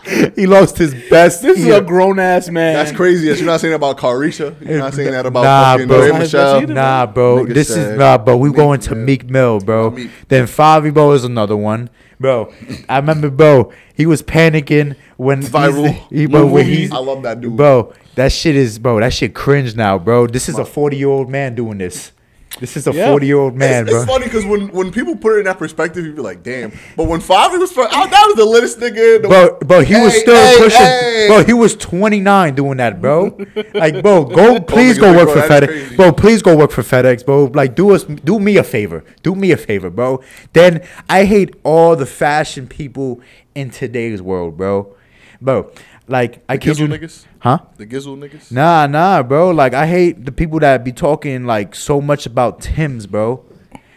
he lost his best. This is a grown ass man. That's crazy. That you're not saying that about Carisha. You're not saying that about Nah, fucking bro. Ray Nah, Michelle. Nah, bro. Nigga this is nah, bro. We Meek going to Meek Mill, bro. Meek. Then Favi, bro, is another one, bro. I remember, bro. He was panicking when Viral. He, bro, when he's, I love that dude. bro. That shit is, bro. That shit cringe now, bro. This is a forty year old man doing this. This is a Yeah. forty year old man, it's, bro. it's funny because when, when people put it in that perspective, you'd be like, damn. But when Favi was first, oh, that was the littest nigga. The, Bro, bro, he was still hey, pushing. hey. Bro, he was 29 doing that, bro. Like, bro, go, please niggas go work bro, for FedEx, crazy. bro. Please go work for FedEx, bro. Like, do us, do me a favor, do me a favor, bro. Then I hate all the fashion people in today's world, bro. Bro, like, I kid you, niggas? Huh? The Gizzle niggas? Nah, nah, bro. Like I hate the people that be talking like so much about Tim's, bro.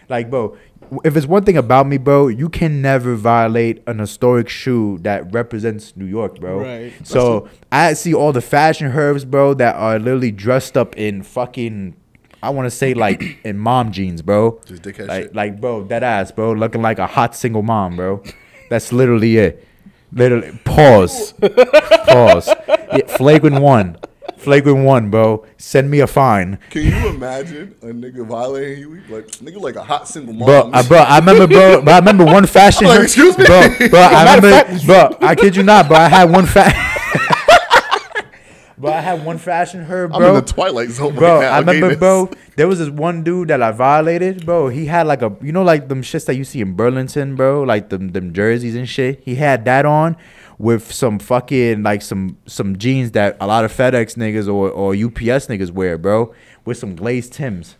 Like, bro, if it's one thing about me, bro, you can never violate an historic shoe that represents New York, bro. Right. So I see all the fashion herbs, bro, that are literally dressed up in fucking. I want to say like in mom jeans, bro. Just dickhead like, shit. like, bro, that ass, bro, looking like a hot single mom, bro. That's literally it. Literally, pause, pause. Yeah, flagrant one, flagrant one, bro. Send me a fine, Can you imagine a nigga violating you? Like, nigga like a hot single mom. bro. I, bro, I remember, bro. But I remember one fashion. I'm like, excuse me? bro. Bro, I remember, bro. I kid you not, bro. I had one fa- Bro, I had one fashion herb, bro. I'm in the twilight zone Bro, right now. I remember, bro. There was this one dude that I violated, bro. He had like a, you know, like them shits that you see in Burlington, bro, like them them jerseys and shit. He had that on with some fucking like some some jeans that a lot of FedEx niggas or or UPS niggas wear, bro, with some glazed Tims.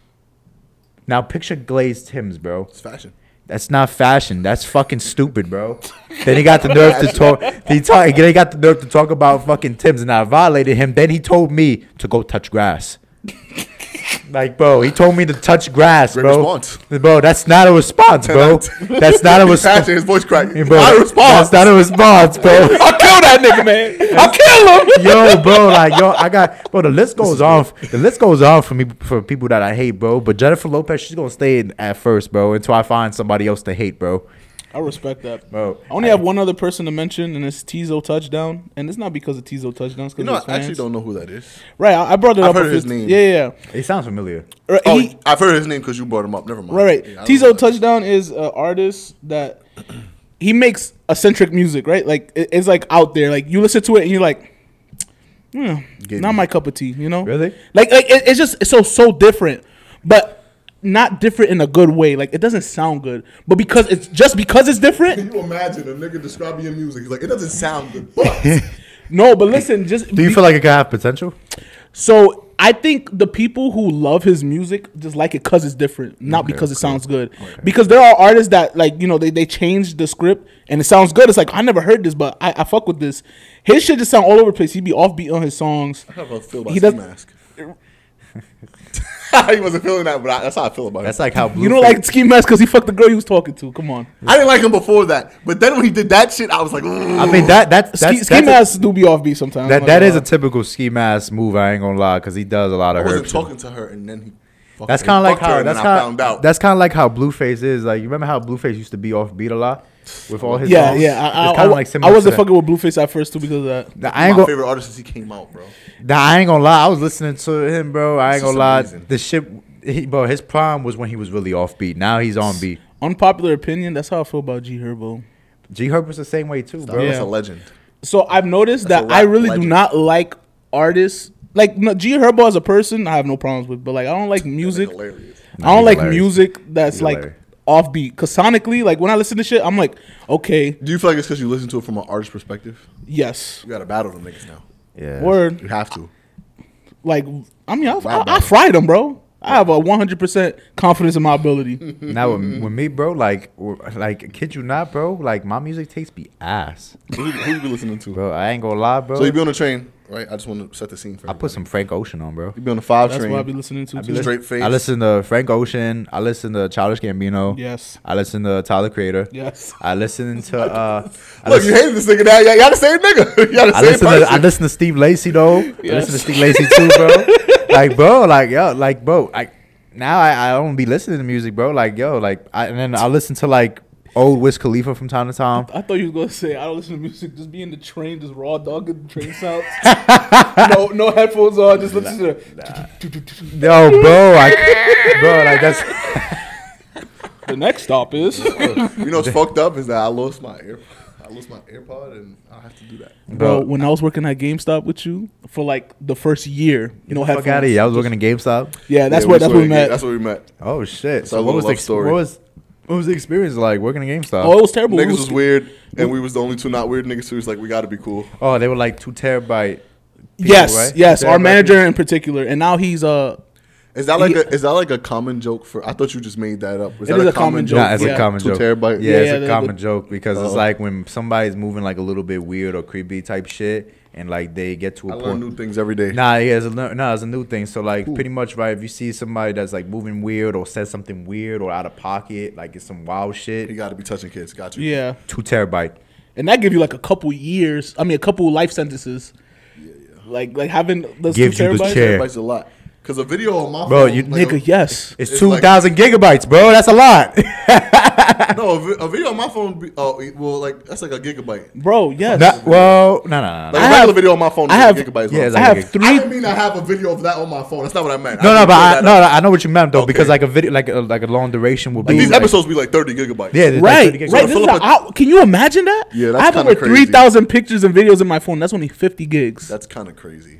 Now picture glazed Tims, bro. It's fashion. That's not fashion. That's fucking stupid, bro. then he got the nerve to talk. He talk. He got the nerve to talk about fucking Tim's, and I violated him. Then he told me to go touch grass. Like, bro, he told me to touch grass, Great bro. response. Bro, that's not a response, bro. That's not a response, his voice cracked. bro. Not a response. That's not a response, bro. I'll kill that nigga, man. I'll kill him. yo, bro, like yo, I got bro. The list goes on. The list goes on for me for people that I hate, bro. But Jennifer Lopez, she's gonna stay in at first, bro, until I find somebody else to hate, bro. I respect that. Bro, I only have one other person to mention, and it's Teezo Touchdown, and it's not because of Teezo Touchdowns. You know, I actually don't know who that is. Right, I I brought it I've up. heard a his name. Yeah, yeah, It sounds familiar. Right, Oh, he- I've heard his name because you brought him up. Never mind. right, right. Yeah, I don't know Teezo who that is. touchdown is an artist that he makes eccentric music, right? Like it- it's like out there. Like you listen to it and you're like, hmm, Get not me. my cup of tea. You know? Really? Like like it, it's just it's so so different, but not different in a good way. Like it doesn't sound good, but because it's just because it's different. Can you imagine a nigga describing your music? He's like, it doesn't sound good, but No, but listen, just Do you feel like it could have potential? So I think the people who love his music just like it because it's different, not because it sounds good. Because there are artists that like you know they, they change the script and it sounds good. It's like I never heard this, but I, I fuck with this. His shit just sound all over the place. He'd be offbeat on his songs. how do I feel about He Ski does- Mask? he wasn't feeling that, but I, that's how I feel about That's him. like how You don't like Ski Mask because he fucked the girl he was talking to. Come on, I didn't like him before that, but then when he did that shit, I was like, Ooh. I mean that that that's, Ski, Ski Mask do be offbeat sometimes. that I'm that not is a typical ski mask move. I ain't gonna lie, because he does a lot I of wasn't herb. talking to her, and then he. That's kind of like how that's kind found out. that's kind of like how Blueface is. Like you remember how Blueface used to be offbeat a lot with all his. Yeah, songs? yeah. I, It's I, kinda I, like I similar to wasn't fucking with Blueface at first too because of that. Nah, I my ain't gonna. favorite artist since he came out, bro. Nah, I ain't gonna lie. I was listening to him, bro. I ain't It's gonna lie. amazing. The shit, he, bro. His prime was when he was really offbeat. Now he's on beat. Unpopular opinion. That's how I feel about G Herbo. G Herbo's the same way too, bro. Bro, that's Yeah. a legend. So I've noticed That's that I rap really do not like artists like no, G Herbo as a person, I have no problems with, but like I don't like music. Hilarious. I don't like hilarious. music that's He's like hilarious. Offbeat. Cause sonically, like when I listen to shit, I'm like, okay, Do you feel like it's because you listen to it from an artist perspective? yes, You got to battle them niggas now. Yeah. word. You have to. Like I mean, I, I, battle. I fried them, bro. I have a 100 percent confidence in my ability. Now with, with me, bro, like, like, kid you not, bro. Like, my music takes be ass, Who, who you be listening to? bro. I ain't gonna lie, bro. So you be on the train, right? I just want to set the scene for you. I put some Frank Ocean on, bro. You be on the five That's train. what I be listening to. I be Too. Straight face. I listen to Frank Ocean. I listen to Childish Gambino. Yes. I listen to Tyler Creator. Yes. I listen to. uh I Look, you listen, hated this nigga now. Y'all the same nigga. Y'all the I same listen, person. to, I listen to Steve Lacy though. I listen to Steve Lacy too, bro. like, bro, like, yo, like, bro, like, now I, I don't be listening to music, bro. Like, yo, like, I, and then I listen to like old Wiz Khalifa from time to time. I thought you was gonna say I don't listen to music. Just be in the train, just raw dog the train sounds. no, no headphones on. Just listen to. The, Yo, bro, like, bro, like that's. the next stop is. you know what's fucked up is that I lost my ear. I lost my AirPod and I have to do that. Bro, when I was working at GameStop with you for like the first year, you know, Fuck headphones. out of here. I was working at GameStop. Yeah, that's Yeah, where that's where we yeah, met. That's where we met. Oh shit! It's So what was the story. what was what was the experience like working at GameStop? oh, it was terrible. We Niggas was- was weird, and we was the only two not weird niggas. So he was like, we got to be cool. Oh, they were like two terabyte. people, yes, right? yes, Two our terabyte manager in particular, and now he's uh Is that like He- a is that like a common joke for? I thought you just made that up. It that is a common joke, Nah, it's yeah. a common Two joke. terabyte? Yeah, Yeah, it's yeah, a the- common the- joke because it's Oh. like when somebody's moving like a little bit weird or creepy type shit, and like they get to I a learn point. new things every day. Nah, yeah, it's a, nah, it's a new thing. So like, pretty much, right? If you see somebody that's like moving weird or says something weird or out of pocket, like it's some wild shit. You got to be touching kids. Got you. yeah, Two terabyte. and that give you like a couple years. I mean, a couple life sentences. Yeah, yeah. Like like having those Gives two you the chair. Terabytes a lot. Cause a video on my Bro, phone, you- like Nigga, yes, It's, It's two like- gigabytes, bro. That's a lot. no, a, video on my phone. Be, oh, well, like that's like a gigabyte. bro, yes. Nah, well, no, no, no, Like no. a I regular have- video on my phone. I have- a gigabyte. yeah, it's I have gig- three. I didn't mean I have a video of that on my phone. That's not what I meant. No, I no, but I, no, no, I know what you meant though, because like a video, like a like a long duration will be. Like, these like- episodes be like thirty gigabytes. yeah, there's like Right, 30 right. So This is fill up a- a- I- can you imagine that? Yeah, that's I have kinda over crazy. three thousand pictures and videos in my phone. That's only fifty gigs. That's kind of crazy.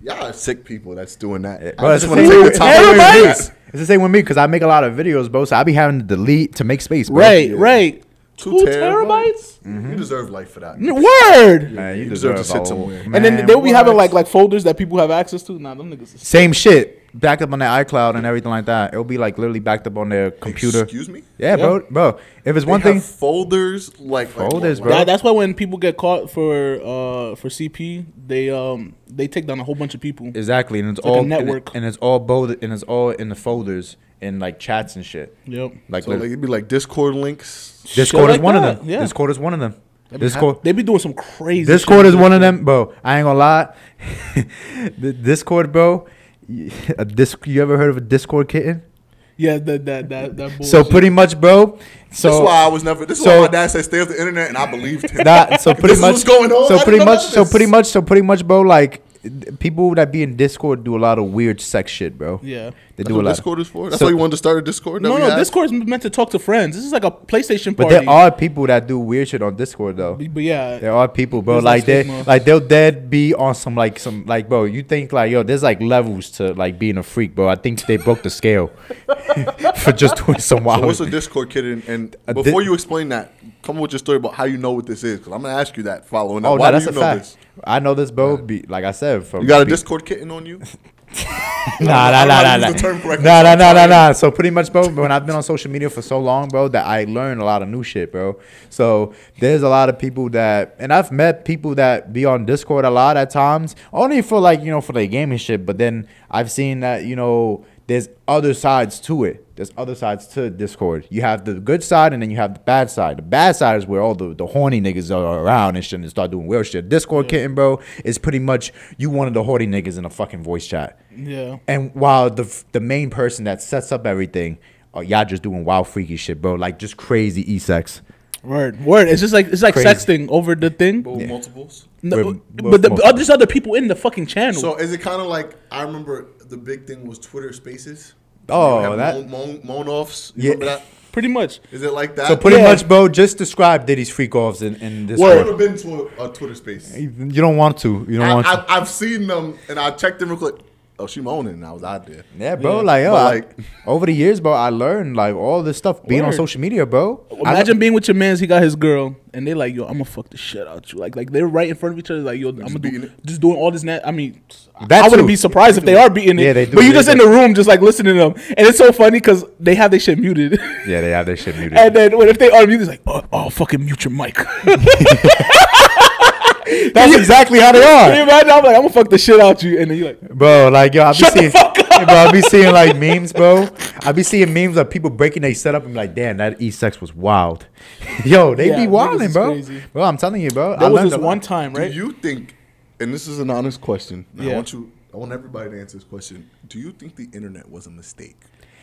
Y'all are sick people that's doing that. Bro, I just want to take the time Hey, away everybody- It's the same with me because I make a lot of videos, bro. So I be having to delete to make space, bro. right, yeah. right. Two, Two terabytes. Mm-hmm. You deserve life for that. N- Word. Man, you, You deserve, deserve to sit a- somewhere. and then they will be having like like folders that people have access to. Nah, them niggas. Is same shit backed up on their iCloud and everything like that. It'll be like literally backed up on their computer. Excuse me. Yeah, bro, bro. If it's one They have thing, folders like like, Folders, like- bro. That, that's why when people get caught for uh for CP, they um they take down a whole bunch of people. exactly, and it's, like a all and it- network. and, it's all both, and it's all in the folders and like chats and shit. Yep. Like, So like it'd be like Discord links. Discord shit is one that, of them. yeah. Discord is one of them. Discord. They be doing some crazy. Discord shit. is one of them, bro. I ain't gonna lie. the Discord, bro. A disc, you ever heard of a Discord kitten? Yeah, that that that that. So pretty much, bro. So That's why I was never. This is why my dad said stay off the internet, and I believed him. Nah, so pretty is much what's going on? So pretty much, so pretty much, so pretty much, bro. Like people that be in Discord do a lot of weird sex shit, bro. Yeah. they That's do a what lot. Discord is for. That's So- why you wanted to start a Discord. that No, no. have? Discord is meant to talk to friends. This is like a PlayStation but there are people that do weird shit on Discord though. But yeah, There are people, bro. Like they, like they'll dead be on some like some like, bro. You think like yo, there's like levels to like being a freak, bro. I think they broke the scale for just doing some wild. So what's a Discord kid? And, and A di- before you explain that, come up with your story about how you know what this is, because I'm gonna ask you that following. oh up. no, Why that's do a know fact. this? I know this, bro. Be, like I said, from You got a be- Discord kitten on you? Nah, nah, I don't know nah, nah, nah. use the term correctly, Nah, so nah, nah, nah, nah. So pretty much, bro, when I've been on social media for so long, bro, that I learn a lot of new shit, bro. So there's a lot of people that, and I've met people that be on Discord a lot at times, only for like you know for their gaming shit. But then I've seen that you know there's other sides to it. There's other sides to Discord. You have the good side and then you have the bad side. The bad side is where all the, the horny niggas are around and shit and start doing weird shit. Discord kitten, bro, is pretty much you one of the horny niggas in a fucking voice chat. yeah. And while the the main person that sets up everything, uh, y'all just doing wild freaky shit, bro. Like just crazy e-sex. Word, word. It's just like it's like Crazy. sexting over the thing. Both multiples. No, We're- but the, we're- uh, there's other people in the fucking channel. So is it kind of like I remember the big thing was Twitter Spaces? Oh, have that- moan, moan, moan offs. You Yeah. remember that? Pretty much. Is it like that? So pretty Yeah. much, bro, just describe Diddy's freak offs in, in this. Well, I've never been to a, a Twitter space. You don't want to. You don't I, want to. I, I've seen them and I checked them real quick. Oh, she moaning and I was out there. yeah, bro. Yeah. Like, yo, I- like- over the years, bro, I learned like all this stuff being on social media, bro. I- Imagine being with your man's. He got his girl, and they like, yo, I'm gonna fuck the shit out you. Like, like they're right in front of each other. Like, yo, I'm gonna do, just doing all this. Nat- I mean, That I wouldn't be surprised if they are beating it. Yeah, they do. But you They just in the room, just like listening to them, and it's so funny because they have their shit muted. yeah, they have their shit muted. And then when if they unmute, it's like, oh, oh fucking mute your mic. That's exactly how they Can you are, imagine? I'm like, I'm gonna fuck the shit out you, and then you're like, bro. Like, yo, I be seeing. Yeah, bro. I be seeing like memes, bro. I be seeing memes of people breaking their setup and be like, damn, that E sex was wild. yo, they Yeah, be wilding, bro. crazy. Bro, I'm telling you, bro. I there was learned this one time, right? Do you think, and this is an honest question, and I want you, I want everybody to answer this question. Do you think the internet was a mistake,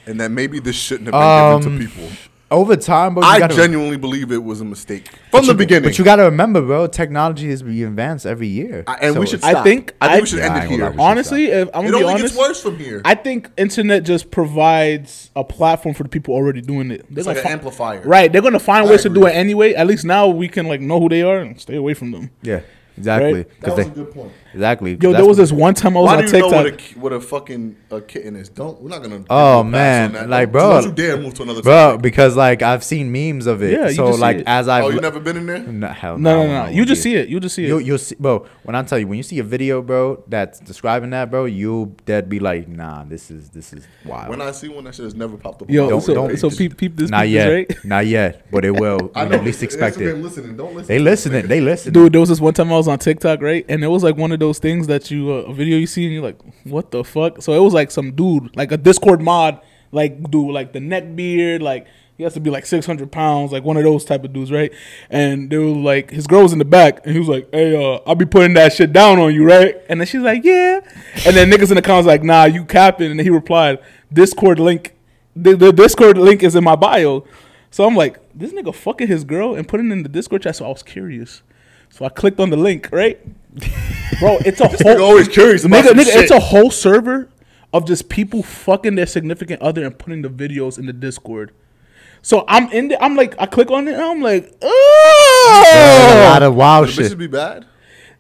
and that maybe this shouldn't have been given Um, to people? Over time, bro. I gotta, genuinely believe it was a mistake from the you- beginning. But you got to remember, bro. Technology is being advanced every year, I- and we should. it's- I think- I think I- we should Yeah, end I it here. lie, we should Honestly, if I'm It gonna be only honest, gets worse from here. I think internet just provides a platform for the people already doing it. They're it's like gonna an amplifier, Right, they're gonna find I ways to do it anyway. At least now we can like know who they are and stay away from them. Yeah, exactly. Right? That Because was a good point. Exactly. Yo, there was this one time I was on TikTok. Why on do you know what a, what a fucking a kitten is? Don't we're not gonna. Oh, you a pass man, that. like, bro. don't you dare move to another. bro. topic. Because like I've seen memes of it. Yeah, you so just see like it. as I've Oh, you never been in there? No, hell no, I no, don't no. You just see it. You just see it. You you'll see, bro. When I tell you, when you see a video, bro, that's describing that, bro, you'll dead be like, nah, this is this is wild. When I see one, that shit has never popped up. Yo, on Don't- so don't- so peep, peep this, not peep yet, this, right? not yet, but it will. I when know. you least expect Instagram it. Listening, don't listen. They listening. They nigga. listen. Dude, there was this one time I was on TikTok, right? And it was like one of those things that you uh, a video you see and you're like, what the fuck? So it was like some dude, like a Discord mod, like dude, like the neck beard, like he has to be like six hundred pounds, like one of those type of dudes, right? And they were like, his girl was in the back, and he was like, "Hey, uh, I'll be putting that shit down on you, right?" And then she's like, "Yeah," and then niggas in the comments like, "Nah, you capping," and he replied, "Discord link, the, the Discord link is in my bio." So I'm like, this nigga fucking his girl and putting in the Discord chat. So I was curious. So I clicked on the link, right? Bro, it's a Nigga whole always curious about nigga, some nigga, shit. it's a whole server of just people fucking their significant other and putting the videos in the Discord. So I'm in there, I'm like, I click on it and I'm like, There's a lot oh of wild Would the bitches shit. be bad?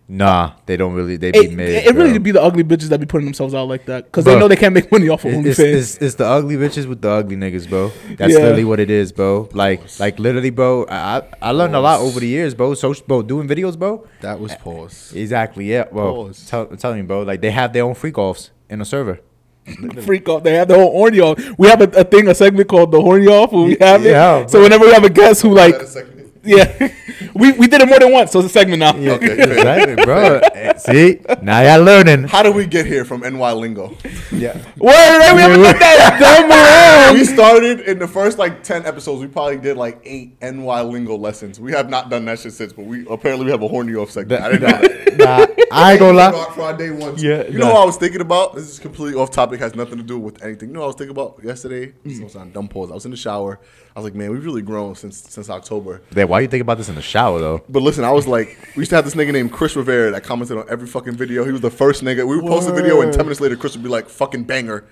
Nah, they don't really. They be it, mid. it really bro. be the ugly bitches that be putting themselves out like that because they know they can't make money off of It- It's, OnlyFans. it's, it's the ugly bitches with the ugly niggas, bro. That's Yeah. literally what it is, bro. Like, like literally, bro. I I I learned a lot over the years, bro. So, bro, doing videos, bro. That was pause. Exactly, yeah. Well, Pause. tell, I'm telling you, bro. Like they have their own freak offs in a server. freak off. They have the whole horny off. We have a, a thing, a segment called the horny off. Where we have Yeah, it. So whenever we have a guest who like, That a second. Yeah, we we did it more than once. So it's a segment now. Yeah, exactly, bro. Eh, See, now y'all learning. How did we get here from NY lingo? Yeah. Word, right? We haven't got that dumb around. we started in the first like ten episodes. We probably did like eight NY lingo lessons. We have not done that shit since, but we apparently we have a horny off segment. I didn't know that. Nah, I ain't gonna lie. Start for our day one. Yeah, you know nah. what I was thinking about? This is completely off topic, has nothing to do with anything. You know what I was thinking about yesterday? This was on dumb pause. I was in the shower. I was like, man, we've really grown since since October. Then why you think about this in the shower though? But listen, I was like, we used to have this nigga named Chris Rivera that commented on every fucking video. He was the first nigga. We would post a video, and ten minutes later, Chris would be like, "Fucking banger,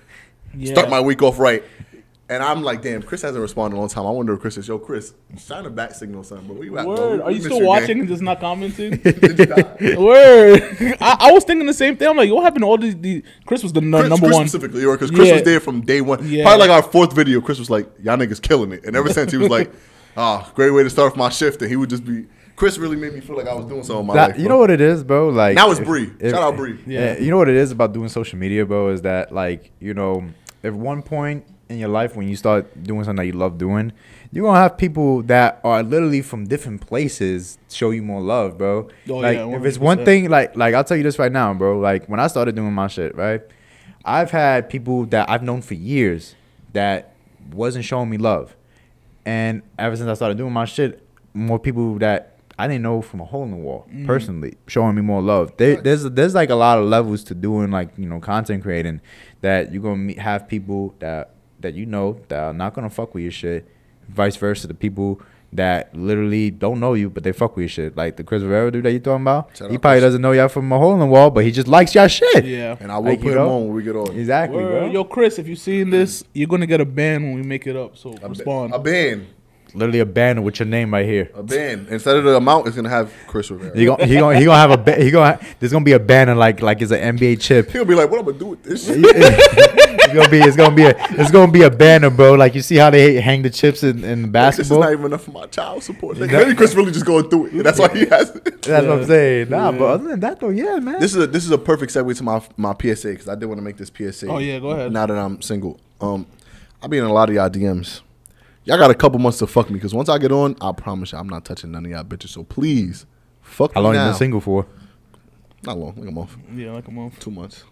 start my week off right." And I'm like, damn, Chris hasn't responded in a long time. I wonder if Chris is, yo, Chris, shine a back signal, son. But where you at? bro? Word. We- Are you still watching gang. and just not commenting? Did you die? Word. I, I was thinking the same thing. I'm like, what happened to all these? these Chris was the n- Chris, number Chris one. specifically, because Chris Yeah. was there from day one. Yeah. Probably like our fourth video, Chris was like, y'all niggas killing it. And ever since he was like, ah, great way to start off my shift. And he would just be, Chris really made me feel like I was doing something in my That- life. you know what it is, bro? Like Now it's if- Bree. if- Shout out Bree. Yeah. you know what it is about doing social media, bro, is that like, you know, at one point in your life when you start doing something that you love doing, you're gonna have people that are literally from different places show you more love, bro. Oh, like yeah, if it's one thing, like like I'll tell you this right now, bro. Like when I started doing my shit, right? I've had people that I've known for years that wasn't showing me love. And ever since I started doing my shit, more people that I didn't know from a hole in the wall Mm-hmm. personally showing me more love. There, there's there's like a lot of levels to doing like you know content creating that you're gonna meet, have people that that you know that are not gonna fuck with your shit. Vice versa, the people that literally don't know you, but they fuck with your shit. Like the Chris Rivera dude that you're talking about. Shout he probably Chris. doesn't know y'all from a hole in the wall, but he just likes y'all shit. Yeah. And I will Like, put you him know? on when we get on. Exactly, Word. bro. Yo, Chris, if you seen this, you're gonna get a ban when we make it up. So A ba- respond. A band. Literally a banner with your name right here. A band. Instead of the amount, it's gonna have Chris Rivera. He gonna he gonna he gonna have a ba- he gonna there's gonna be a banner like like it's an NBA chip. He'll be like, "What am I'm gonna do with this?" shit?" it's gonna be it's gonna be a it's gonna be a banner, bro. Like you see how they hang the chips in, in basketball. This is not even enough for my child support. Like, That- maybe Chris really just going through it. That's why he has it. That's what I'm saying. Nah, but other than that though, yeah, man. This is a this is a perfect segue to my my PSA because I did want to make this PSA. Oh, yeah, go ahead. Now that I'm single, um, I'll be in a lot of y'all DMs. Y'all got a couple months to fuck me because once I get on, I promise you I'm not touching none of y'all bitches. So please, fuck how me long you been single for? Not long, like a month, yeah, like a month. two months.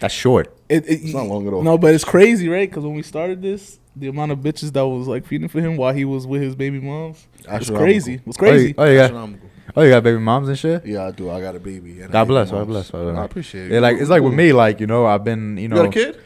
That's short. It, it- It's not long at all. No, but it's crazy, right? Because when we started this, the amount of bitches that was like feeding for him while he was with his baby moms, it was Astronomical. crazy. It was crazy. Oh, you, oh, you got Astronomical. oh, you got baby moms and shit. Yeah, I do. I got a baby. and a God baby bless, God moms. bless. God bless. I appreciate it. Yeah, like it's like with me, like you know, I've been, you know, You got a kid?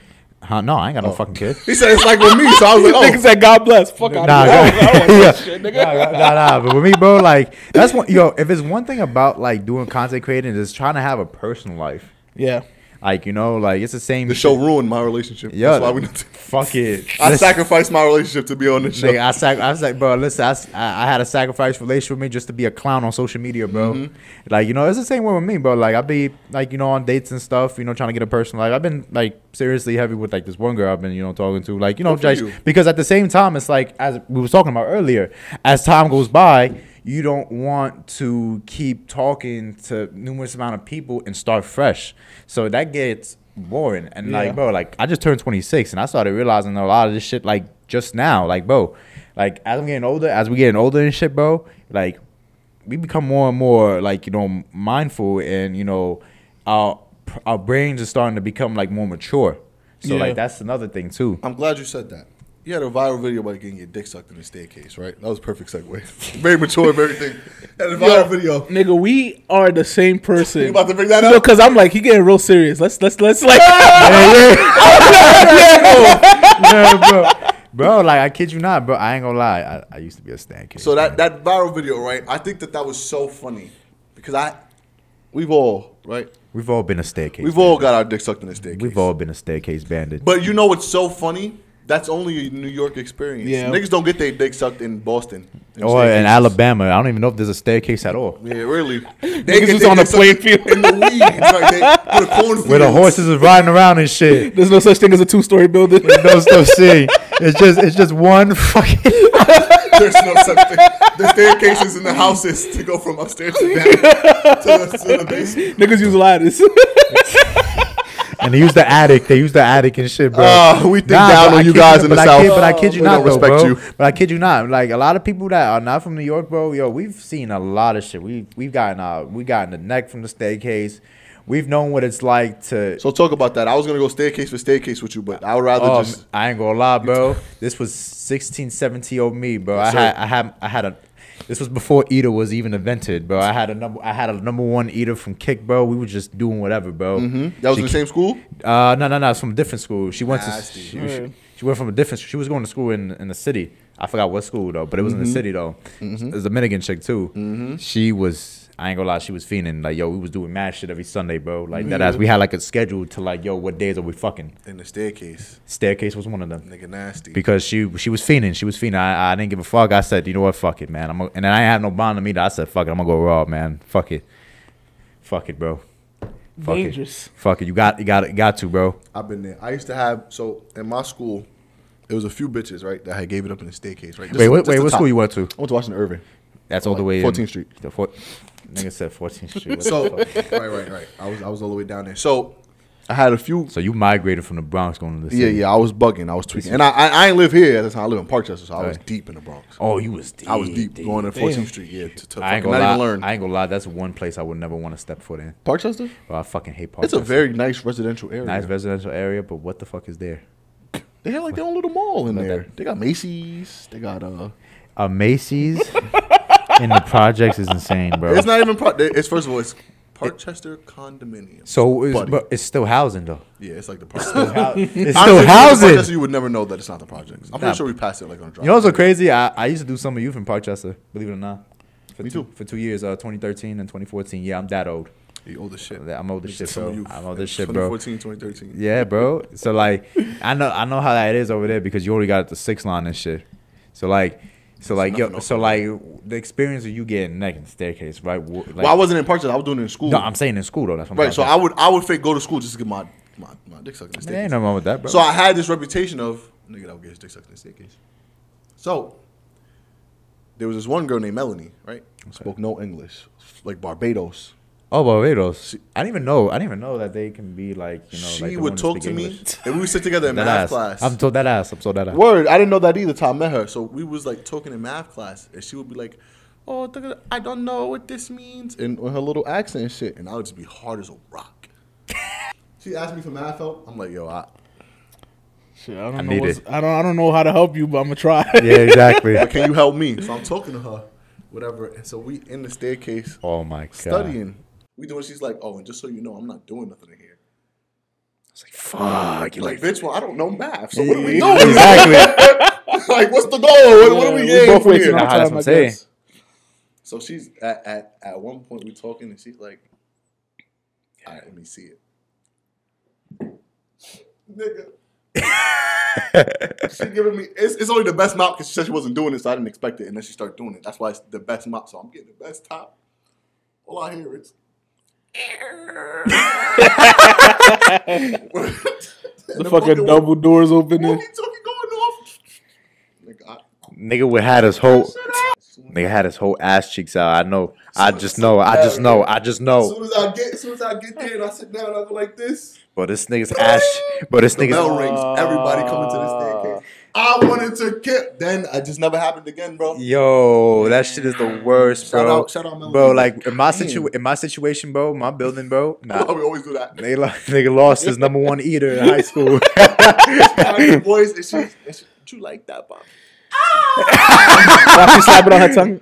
Huh, no, I ain't got no oh. fucking kid. He said it's like with me, so I was like, Nigga oh. said, "God bless." Fuck out Nah, of here. I don't- I don't want yeah. shit, nigga. nah, nah, nah, but with me, bro, like that's one. Yo, if it's one thing about like doing content creating is trying to have a personal life. Yeah. Like you know, like it's the same. The show ruined my relationship. Yeah, That's why we. fuck it. I Listen, sacrificed my relationship to be on this show. Nigga, I sac- I was like, bro, listen, I had a sacrifice relationship with me just to be a clown on social media, bro. Mm-hmm. Like, you know, it's the same way with me, bro. Like, I be like, you know, on dates and stuff, you know, trying to get a personal life. I've been like seriously heavy with like this one girl I've been, you know, talking to, like, you know, just you. because at the same time, it's like as we was talking about earlier, as time goes by. You don't want to keep talking to numerous amount of people and start fresh, so that gets boring. And Yeah. like, bro, like I just turned 26 and I started realizing a lot of this shit like just now. Like, bro, like as I'm getting older, as we getting older and shit, bro, like we become more and more like, you know, mindful and, you know, our our brains are starting to become like more mature. So Yeah. like that's another thing too. I'm glad you said that. You had a viral video about getting your dick sucked in the staircase, right? That was a perfect segue. very mature, of everything. Had a viral video. Nigga, we are the same person. You about to bring that up? No, up? because I'm like, he getting real serious. Let's let's let's like. yeah, bro. Bro, like I kid you not, bro. I ain't gonna lie. I, I used to be a stand kid. So that that viral video, right? I think that that was so funny because I, we've all right, we've all been a staircase. we've all got our dick sucked in a staircase. We've all been a staircase bandit. But you know what's so funny? That's only a New York experience. Yeah. Niggas don't get their dick sucked in Boston. in or in. Alabama, I don't even know if there's a staircase at all. Yeah, really. They Niggas get is on the dick playing field. in the weeds, like they, with a. Where the horses is riding around and shit. There's no such thing as a two story building. no stuff see. It's just it's just one fucking There's no such thing. The staircases in the houses to go from upstairs to down to the, to the basement. Niggas use ladders. And they use the attic. They use the attic and shit, bro. Ah, we think Nah, down on you guys in the South. kid- but I kid you We not, don't though, respect bro. you. But I kid you not. Like a lot of people that are not from New York, bro. Yo, we've seen a lot of shit. We we've gotten uh we gotten the neck from the staircase. We've known what it's like to. So talk about that. I was gonna go staircase for staircase with you, but I would rather Um, just. I ain't gonna lie, bro. This was 16, 17 old me, bro. I had, I had, I had a. This was before Eater was even invented, bro. I had a number, I had a number one Eater from Kik, bro. We were just doing whatever, bro. Mm-hmm. That was She in the same school. Uh, no, no, no. It's from a different school. She went Nasty. to. She, she, she went from a different. She was going to school in in the city. I forgot what school though, but it was Mm-hmm. in the city though. It was a Dominican chick too. She was. I ain't gonna lie. She was fiending like yo. We was doing mad shit every Sunday, bro. Like that. As we had like a schedule to like yo. What days are we fucking? In the staircase, Staircase was one of them nigga, nasty. because she she was fiending. She was fiending. I, I didn't give a fuck. I said, you know what, fuck it, man. I'm gonna, and then I had no bond to me. I said, fuck it. I'm gonna go raw, man. Fuck it. Fuck it, bro. Fuck Dangerous. it. Fuck it. You got you got it. Got to, bro. I've been there. I used to have so in my school, it was a few bitches right that had gave it up in the staircase. Right. Just- Wait, wait, wait. What top. school you went to? I went to Washington Irving. That's all the way. 14th in- Street. The four, nigga said 14th Street. So right, right, right. I was I was all the way down there. So I had a few. so you migrated from the Bronx going to the Yeah, city. yeah. Yeah. I was bugging. I was tweaking, and I I, I ain't live here at the time. I live in Parkchester, so I was Right. deep in the Bronx. Oh, you was deep. I was deep, going to 14th Damn. Street. Yeah, to, to I fucking ain't gonna not lie. even learn. I ain't gonna lie. That's one place I would never want to step foot in. Parkchester. Bro, I fucking hate Park. It's a very nice residential area. nice residential area, but what the fuck is there? They have like their own little mall in there. They got Macy's. They got uh. A Macy's in the projects is insane, bro. It's not even. Pro- it's first of all, it's Parkchester condominium. So, it's, Buddy. but it's still housing though. yeah, it's like the project. It's still housing. You would never know that it's not the projects. I'm Nah. pretty sure we passed it like on a drive. You know what's so crazy? I, I used to do summer youth in Parkchester. Believe it or not. For Me two, too. For two years, uh, 2013 and 2014. Yeah, I'm that old. You old as shit. I'm old as shit, bro. I'm old as shit, bro. 2014, 2013. Yeah, bro. So like, I know I know how that is over there because you already got the six line and shit. So like, so like yo, so like the experience of you getting neck in the staircase, right? Like, Well, I wasn't in Parkchester. I was doing it in school. no, I'm saying in school though. That's what I'm right. So I would I would fake go to school just to get my my, my dick sucked in the staircase. There ain't no wrong with that, bro. So I had this reputation of nigga that would get his dick sucked in the staircase. So there was this one girl named Melanie, right? Spoke no English, like Barbados. Oh, Barbados. I didn't even know. I didn't even know that they can be like you know. she like they would wanna talk to me, and we would sit together in That math ass. class. I'm told that ass. I'm told that ass. Word, I didn't know that either till I met her. So we was like talking in math class, and she would be like, "Oh, I don't know what this means," and with her little accent and shit, and I would just be hard as a rock. she asked me for math help. I'm like, "Yo, I, Shit, I don't I know. need it. I don't. I don't know how to help you, but I'm gonna try. Yeah, exactly. but can you help me?" So I'm talking to her, whatever. And so we in the staircase oh my god. studying. We doing. She's like, "Oh, and just so you know, I'm not doing nothing in here." It's like fuck. You're like, "Bitch, well, I don't know math. So what are we doing? exactly. like, what's the goal? What, what are we Yeah, we getting both from here?" Nah, that's time, what I I'm guess. So she's at, at at one point we talking and she's like, "All right, let me see it." Nigga, she giving me it's, it's only the best mop because she said she wasn't doing it, so I didn't expect it, and then she started doing it. That's why it's the best mop. So I'm getting the best top. All I hear is. The fucking double doors opening. Walkie-talkie going off. Nigga, I, Nigga would had his whole nigga had his whole ass cheeks out. I know. I just know. I just know. I just know. As soon as I get, as soon as I get there and I sit down, I go like this. But this nigga's ass. But this The bell nigga's. rings. Everybody coming to the staircase. I wanted to get. Then I just never happened again, bro. Yo, that shit is the worst, Shout bro. out- shout out Melody. bro, like in my Damn. situ in my situation, bro, my building, bro. Nah, we always do that. nigga, lo- nigga lost his number one eater in high school. Boys, voice, and she, and she, you like that, Bob? Watch you slap it on her tongue.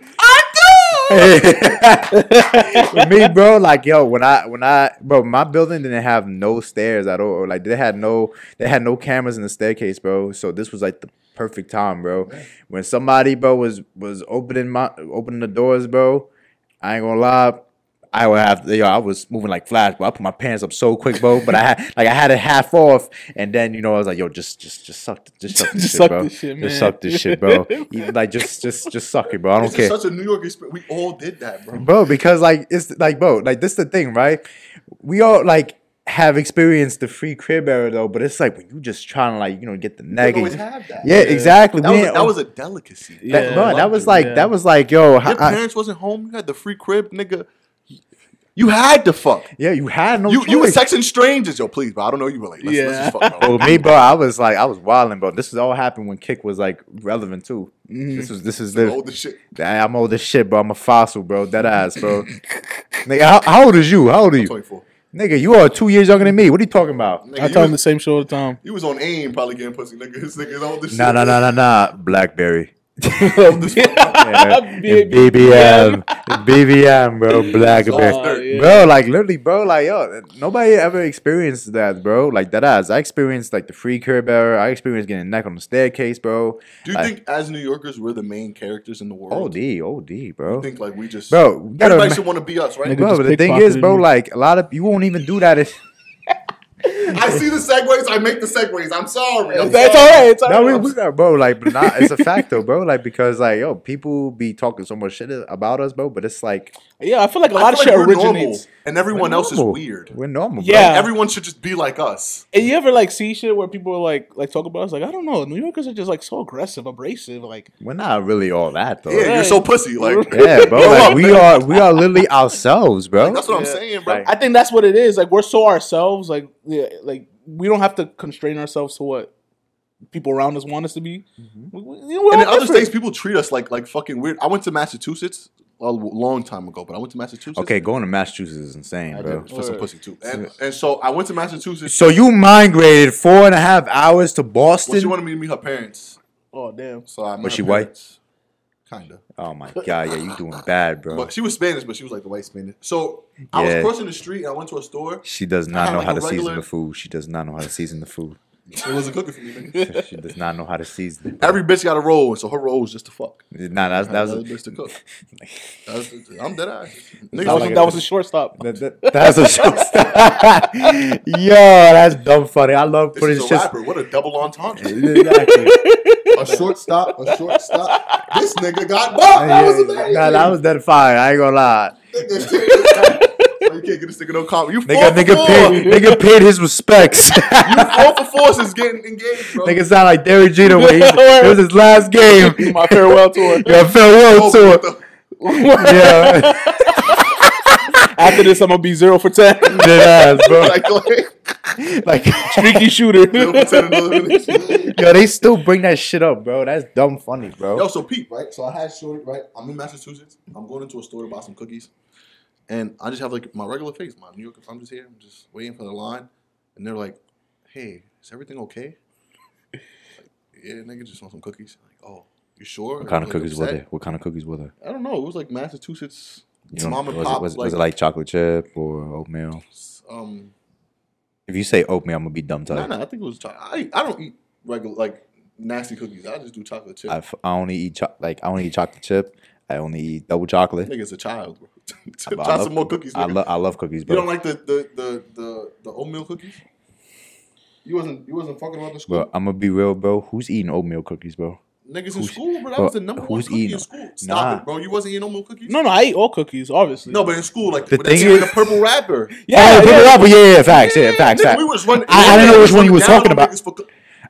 With me, bro, like yo, when I when I bro, my building didn't have no stairs at all. Like they had no they had no cameras in the staircase, bro. So this was like the perfect time, bro. When somebody, bro, was was opening my opening the doors, bro. I ain't gonna lie. I would have, yo, I was moving like flash, bro. I put my pants up so quick, bro. But I had, like, I had it half off, and then, you know, I was like, yo, just, just, just suck, just suck this Just shit, suck bro. this shit. Just suck this shit, bro. Even, like, just, just, just suck it, bro. I don't This care such a New York experience. We all did that, bro. bro because like it's like bro like this the thing right we all like have experienced the free crib era though but it's like when you just trying to like you know get the We don't always negative have that. yeah, exactly That was, a, that was a delicacy. Yeah. bro, that was like Yeah. that was like yo Your I- parents wasn't home. You had the free crib, nigga. You had to fuck. yeah you had no You you were choice. sexing strangers, yo. Please, bro. I don't know you really. Let's, let's just fuck, bro. well, me, bro, I was like, I was wilding, bro. This is all happened when Kik was like relevant too. This was, this is The the, shit. I'm old as shit, bro. I'm a fossil, bro. Dead ass, bro. Nigga, how, how old is you? How old are you? 24. Nigga, you are two years younger than me. What are you talking about? Nigga, I you tell him the same shit all the time. you was on AIM probably getting pussy, nigga. This nigga is old as shit. Nah, nah, nah, nah, nah. Blackberry. Yeah. BBM, BBM, bro, black Oh, yeah. bro. Like literally, bro. Like yo, nobody ever experienced that, bro. Like that ass. I experienced like the free curb era. I experienced getting neck on the staircase, bro. Do you Like, think as New Yorkers we're the main characters in the world? OD, OD, bro. I think like we just Bro, gotta everybody ima- should want to be us, right? Nigga, Bro, but the thing is, bro, like a lot of you won't even do that. If, I see the segues, I make the segues. I'm sorry. I'm It's sorry. all right. It's all no, we, right. we got, bro. Like, but not. It's a fact though, bro. Like because like yo, people be talking so much shit about us, bro. But it's like Yeah, I feel like a lot of feel shit like we're normal, originates. and everyone else is weird. We're normal. Yeah. bro. Everyone should just be like us. And you ever like see shit where people like like talk about us? Like I don't know, New Yorkers are just like so aggressive, abrasive. Like we're not really all that though. Yeah, you're so pussy. Like, Yeah, bro. Like we are, we are literally ourselves, bro. that's what I'm saying, bro. Like- I think that's what it is. Like we're so ourselves. Like yeah, like we don't have to constrain ourselves to what people around us want us to be. Mm-hmm. We- we- you know, we're and in all other states, people treat us like like fucking weird. I went to Massachusetts a long time ago, but I went to Massachusetts. Okay, going to Massachusetts is insane, I bro. did for some pussy too. And, and so I went to Massachusetts. So you migrated four and a half hours to Well, Boston. she wanted me to meet her parents. Oh damn. So I met Was her she white? parents. Kinda. Oh my god, yeah, you doing bad, bro. But she was Spanish, but she was like the white Spanish. So I Yeah. was crossing the street and I went to a store. She does not know like how to season the food. She does not know how to season the food. It wasn't cooking for me. Nigga. She does not know how to season it. Every bitch got a roll, so her roll was just to fuck. Nah, that's That that was was another bitch to cook. That was, I'm dead eye. That was, like that a- was a shortstop. that, that, that's a showstopper. Yo, that's dumb funny. I love This putting is a shit. rapper. What a double entendre. Exactly. a shortstop, a shortstop. This nigga got bumped. That was amazing. Nah, that was dead fire. I ain't gonna lie. Nigga, you can't get this nigga no comment. You four Nigga, for nigga four. paid, nigga paid his respects. You four for four since getting engaged, bro. nigga sound like Derek Jeter when he, it was his last game. My farewell tour. Yo, farewell Oh, tour. the- Yeah, After this, I'm gonna be zero for ten. dead ass, bro. Like, like, Like, Streaky shooter. zero for 10 another minute. yo, they still bring that shit up, bro. That's dumb funny, bro. Yo, so Pete, right? So I had shorty, right? I'm in Massachusetts. I'm going into a store to buy some cookies, and I just have like my regular face, my New York. I'm just here. I'm just waiting for the line, and they're like, "Hey, is everything okay?" Like, yeah, nigga, just want some cookies. Like, oh, you sure? What kind of Like, cookies were they? What kind of cookies were they? I don't know. It was like Massachusetts You mom and was, pop. it, was, like, was it like chocolate chip or oatmeal? um, If you say oatmeal, I'm gonna be dumb no, tight. no, I think it was. Cho- I I don't eat regular like nasty cookies. I just do chocolate chip. I, f- I only eat cho- like I only eat chocolate chip. I only eat double chocolate. Nigga's a child. Bro. I Try love- some more cookies. I love I love cookies, You don't like the the the the, the oatmeal cookies? You wasn't you wasn't fucking about the school. Bro, I'm gonna be real, bro. Who's eating oatmeal cookies, bro? Niggas in school, bro. That bro, was the number one who's cookie eating- in school. Stop Nah. it, bro. You wasn't eating oatmeal cookies. No, no, I eat all cookies, obviously. no, but in school, like The the, thing thing is, is- the purple wrapper. yeah, oh, yeah, yeah, yeah. yeah, yeah, yeah, facts, yeah, facts, Nigga, facts. we was running. I- I didn't know which one you was talking on about.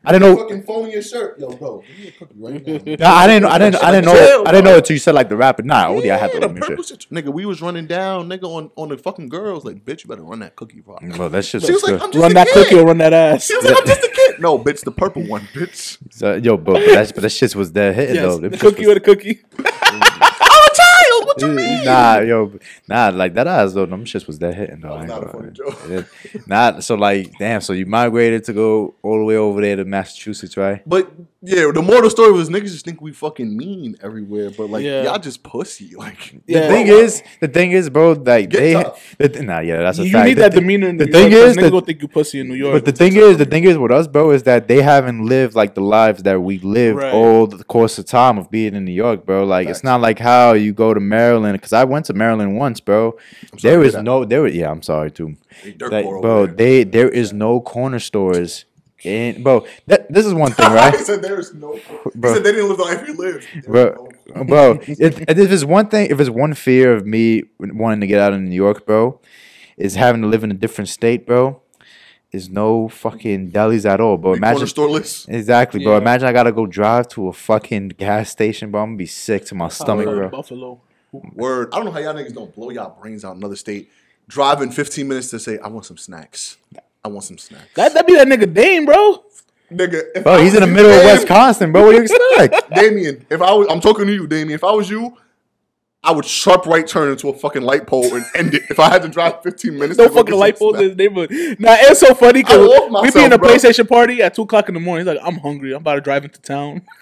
Niggas For, I didn't know. fucking phone in your shirt, yo, bro. Give me a cookie right now. Nah, I didn't. I didn't. I didn't know. Chill, I didn't know until you said like the rapper. Nah, Odie, I had the Yeah, oatmeal purple shit. shit. Nigga, we was running down, nigga, on, on the fucking girls. Like, bitch, you better run that cookie, bro. Bro, that shit She was was like. I'm just Run a that kid. cookie or run that ass. She was like, I'm just a kid. No, bitch, the purple one, bitch. So, yo, bro, but that but that shit was dead hitting Yes, though. the cookie was- or the cookie. I'm a child. What you mean? Nah, yo, nah, like that ass though. Them shits was dead hitting though. That not a funny. It- Nah, so like, damn. So you migrated to go all the way over there to Massachusetts, right? But yeah, the moral story was niggas just think we fucking mean everywhere, but like Yeah. y'all just pussy. Like The Yeah. thing is, the thing is, bro, like Get they, tough. the, nah, yeah, that's a You fact. need The that thi- demeanor in the New thing York. 'cause is, niggas the- gonna think you pussy in New York. But the thing is, the thing is with us, bro, is that they haven't lived like the lives that we lived Right. all the course of time of being in New York, bro. Like it's not like how you go to Maryland because I went to Maryland once, bro. sorry There to is hear that. no, there. was- Yeah, I'm sorry too. They dirt Like, poor over bro, there. they there is no corner stores. In, bro, that, this is one thing, he right? said there is no. He Bro. said they didn't live the life we lived. Bro, no- bro. If, if it's one thing, if it's one fear of me wanting to get out of New York, bro, is having to live in a different state, bro. Is no fucking delis at all, bro. Big Imagine store list. exactly, bro. Yeah. Imagine I gotta go drive to a fucking gas station, bro. I'm gonna be sick to my stomach, bro. Buffalo. Word. I don't know how y'all niggas don't blow y'all brains out in another state. Driving 15 minutes to say, I want some snacks. I want some snacks. That that be that nigga Dane, bro. nigga. If Bro, I he's in the you, middle of Dame- Wisconsin, bro. What do you expect? Damien, if I was, I'm talking to you, Damien. If I was you, I would sharp right turn into a fucking light pole and end it. If I had to drive 15 minutes, No to fucking light some poles in snacks. his neighborhood. Nah, it's so funny because love we be in a bro. PlayStation party at two o'clock in the morning. He's like, I'm hungry. I'm about to drive into town.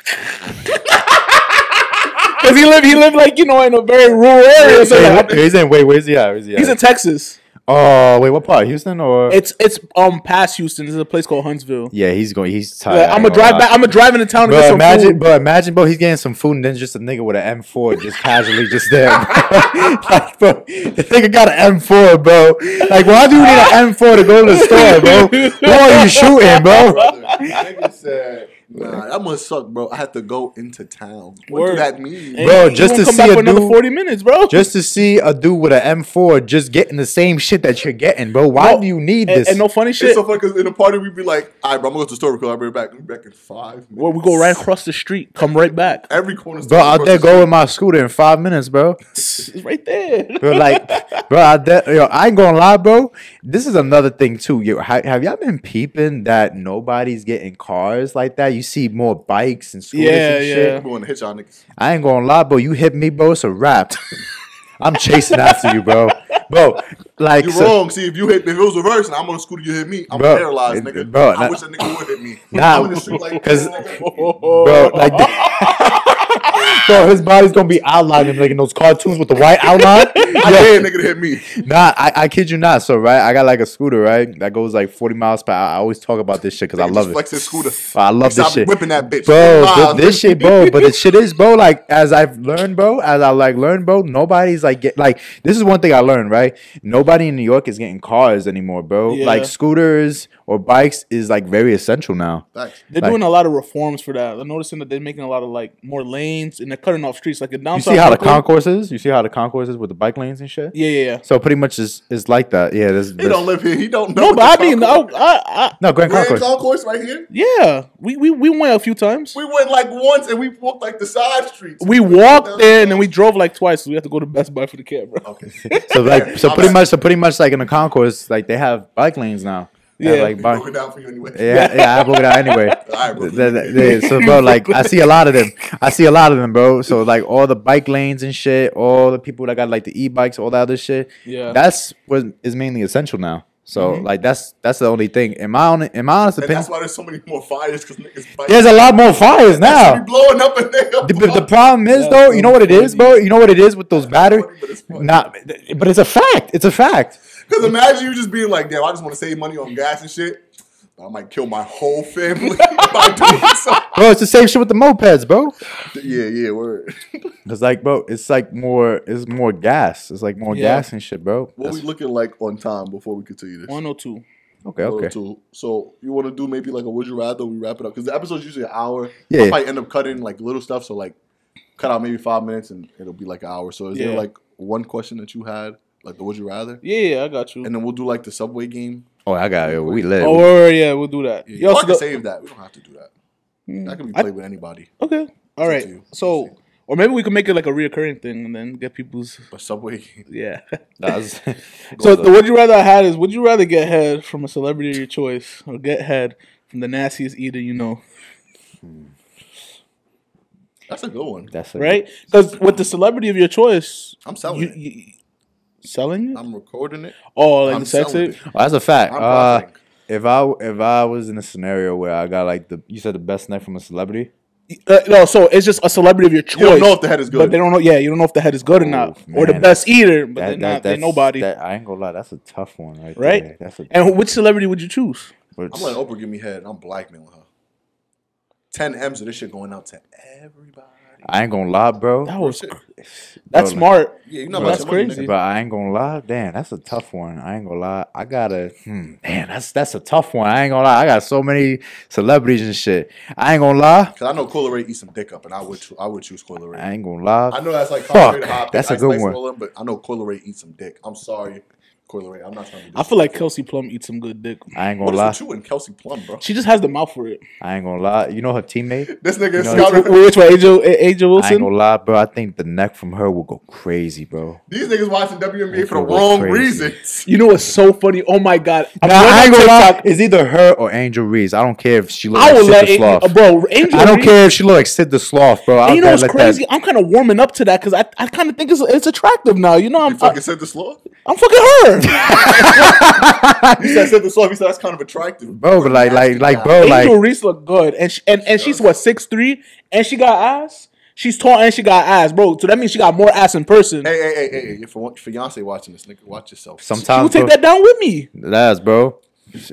Cause he live, he live like you know in a very rural area. So Wait, like, wait, he's in. Wait, where's he at? Where's he at? he's in Texas. Oh, wait, what part? Houston or? It's it's um past Houston. There's a place called Huntsville. yeah, he's going. He's tired. Like, I'm gonna drive back. I'm gonna drive into town to get Bro, some imagine, food. bro, imagine, bro, he's getting some food and then just a nigga with an M4 just casually just there. like, bro, the nigga got an M4, bro. Like, why do you need an M4 to go to the store, bro? Who are you shooting, bro? Brother, nigga said, nah, that must suck, bro. I have to go into town. What Word. do that mean? And Bro, he just won't to come see back a for another dude- forty minutes, bro. Just to see a dude with an M4 just getting the same shit that you're getting, bro. Why No, do you need and, this? and no funny It's shit. so funny because in a party we'd be like, all right, bro, I'm gonna go to the store because I'll be right back. We'll be back in five minutes. Where we go right across the street, come right back. Every corner bro, store out across there the go street. with my scooter in five minutes, bro. It's right there. Bro, like, bro, I, de- yo, I ain't gonna lie, bro. This is another thing too. Yo, ha- have y'all been peeping that nobody's getting cars like that? You see more bikes and scooters Yeah, and yeah. shit. I'm going to hit y'all niggas. I ain't gonna lie, bro. You hit me, bro. It's a wrap. I'm chasing after you, bro. Bro, like, You're so- wrong. See, if you hit, if it was reverse and I'm on a scooter, you hit me. I'm Bro, paralyzed, nigga. bro, I nah- wish a nigga would hit me. Nah, I'm in the street like, bro, like, So his body's gonna be outlined like in those cartoons with the white outline. I dare a nigga to hit me. Nah, I, I kid you not. So right, I got like a scooter, right? That goes like 40 miles per hour. I always talk about this shit because I love just it. flex his scooter. I love this shit. whipping that bitch. Bro, Wow. th- this shit, bro. But the shit is, bro. Like as I've learned, bro. As I like learned, bro. Nobody's like get like this is one thing I learned, right? Nobody in New York is getting cars anymore, bro. Yeah. Like scooters or bikes is like very essential now. Facts. They're Like- doing a lot of reforms for that. I'm noticing that they're making a lot of like more lanes and they're cutting off streets. Like in You downtown. see how the concourse is? You see how the concourse is with the bike lanes and shit? Yeah, yeah, yeah. So pretty much is is like that. Yeah, there's, He don't live here. He don't know. No, what but I mean, fuck- I, I, I, no Grand We're in Concourse. concourse right here. yeah, we, we we went a few times. We went like once and we walked like the side streets. We walked there and then we drove like twice. So we had to go to Best Buy for the camera. Okay. So like so pretty much so pretty much like in the concourse, like they have bike lanes now. They have, Yeah. like bike. Broke it down for you anyway. Yeah, yeah, I broke it out anyway. So, bro, like, I see a lot of them. I see a lot of them, bro. So, like, all the bike lanes and shit, all the people that got like the e-bikes, all that other shit. Yeah. that's what is mainly essential now. So, Mm-hmm. like, that's that's the only thing. In my own, in my honest And opinion, that's why there's so many more fires because niggas bike. there's a lot more fires Be now. blowing up in there. The, the problem is though, you know what it is, bro. You know what it is with those batteries. funny, but it's funny. Not, but it's a fact. It's a fact. Because imagine you just being like, damn, I just want to save money on gas and shit. I might kill my whole family by doing something. Bro, it's the same shit with the mopeds, bro. Yeah, yeah, word. It's like, bro, it's like more, it's more gas. It's like more Yeah. gas and shit, bro. What That's- we looking like on time before we continue this? one 102. okay, okay. Oh two. So you want to do maybe like a would you rather? We wrap it up because the episode's usually an hour. Yeah. I'll probably end up cutting like little stuff. So like, cut out maybe five minutes and it'll be like an hour. So is there like one question that you had, like the would you rather, Yeah, yeah, I got you. and then we'll do like the subway game. Oh, I got it. We live. oh, word, word, yeah, we'll do that. Yeah, Yo, or can save that. We don't have to do that. Mm, that can be I- with anybody. okay, all up right. So, or maybe we could make it like a reoccurring thing and then get people's But subway. yeah. That's, so the would you rather I had is would you rather get head from a celebrity of your choice or get head from the nastiest eater you know, That's a good one. that's a, right? Because with the celebrity of your choice, I'm selling you, it. you selling it. I'm recording it. Oh, like I'm the sex selling tape. it. Oh, that's a fact. Uh, if I if I was in a scenario where I got like the you said the best neck from a celebrity, Uh, no, so it's just a celebrity of your choice. You don't know if the head is good. but they don't know. Yeah, you don't know if the head is good or not, Oh, or the best eater. But that, they're that, not. They're nobody, That, I ain't gonna lie, that's a tough one, right? right? There. That's a. and which celebrity would you choose? but- I'm letting Oprah give me head. and I'm blackmailing her. 10 M's of this shit going out to everybody. I ain't gonna lie, bro. That was that's Bro, smart. Yeah, you know Bro, that's your money, crazy. nigga. But I ain't gonna lie, damn, that's a tough one. I ain't gonna lie. I gotta, hmm, damn, that's that's a tough one. I ain't gonna lie. I got so many celebrities and shit. I ain't gonna lie. Cause I know Coi Leray eat some dick up, and I would cho- I would choose Coi Leray. I ain't gonna lie. I know that's like Fuck, to how that's a good one. Cola, but I know Coi Leray eats some dick. I'm sorry, Coi Leray. I'm not trying to. Be I feel like Kelsey Plum eats some good dick. I ain't gonna is lie. with you and Kelsey Plum, bro? She just has the mouth for it. I ain't gonna lie. You know her teammate. This nigga is You know, scouting. Which one, Angel? A- Angel I ain't gonna lie, bro. I think the neck from her will go crazy, bro. These niggas watching WNBA for the wrong crazy. reasons. You know what's so funny? Oh my god! I'm Nah, I ain't gonna lie. It's either her or Angel Reese. I don't care if she looks I like will Sid let the Angel, Sloth. uh, bro. Angel. I don't Reese- care if she looks like Sid the Sloth, bro. I And you know what's crazy? that. I'm kind of warming up to that because I, I kind of think it's it's attractive now. You know, I'm You fucking I, said the sloth. I'm fucking her. You said said the sloth. You said that's kind of attractive, Bro, but like, like, like, bro, Angel like, Reese look good, and she, and and she's what six three, and she got ass. She's tall and she got ass, bro. So that means she got more ass in person. Hey, hey, hey, hey, hey! For fiance watching this, nigga, watch yourself. Sometimes you take bro, that down with me. that's bro.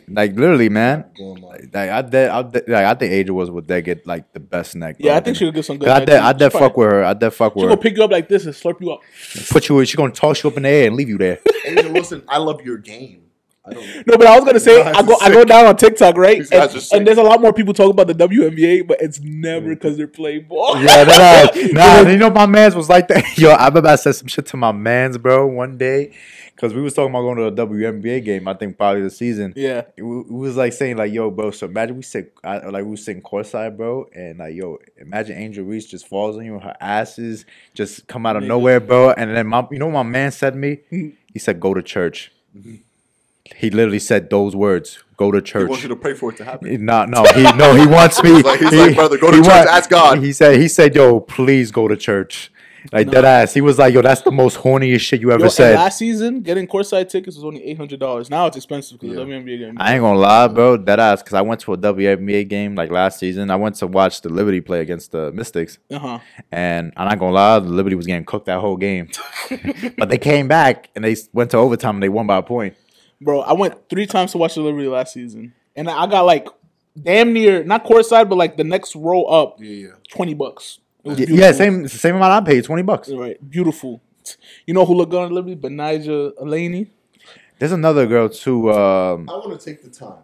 Like literally, man. Like- Like I did, I did, like I think Angel was would they get like the best neck. Yeah. I think she'll get some good. I neck, did. I did fuck with her. I did fuck She with gonna her. pick you up like this and slurp you up. Put you, she gonna toss you up in the air and leave you there. Angel Wilson, I love your game. I don't. No, but I was gonna say guys I go I go sick. down on TikTok, right? These guys And, are sick. and there's a lot more people talking about the WNBA, but it's never because they're playing ball. Yeah, that ass. Nah, you know my man's was like that. Yo, I remember I said some shit to my man's, bro, one day, because we was talking about going to a WNBA game. I think probably the season. Yeah. we, we was like saying like, yo, bro. So imagine we sit, I, like we was sitting courtside, bro, and like, yo, imagine Angel Reese just falls on you, and her asses just come out of nowhere, bro. And then my, you know, what my man said to me, he said, go to church. Mm-hmm. He literally said those words, go to church. He wants you to pray for it to happen. No, no, he no, he wants me. He's like- he's like, "Brother, go to he church, ask God." He said, he said, yo, please go to church. Like dead ass. He was like, "Yo, that's the most horniest shit you ever Yo, said." last season, getting courtside tickets was only eight hundred dollars. Now it's expensive because Yeah. WNBA game. I ain't gonna lie, bro. Dead ass, because I went to a WNBA game like last season. I went to watch the Liberty play against the Mystics, Uh huh. and I'm not gonna lie, the Liberty was getting cooked that whole game. but they came back and they went to overtime and they won by a point. Bro, I went three times to watch the Liberty last season, and I got like damn near not courtside, but like the next row up, Yeah, yeah. twenty bucks. It Yeah, same it's the same amount I paid, twenty bucks. Right, beautiful. You know who looked good on Liberty? Betnijah Laney. There's another girl too. Um, I want to take the time.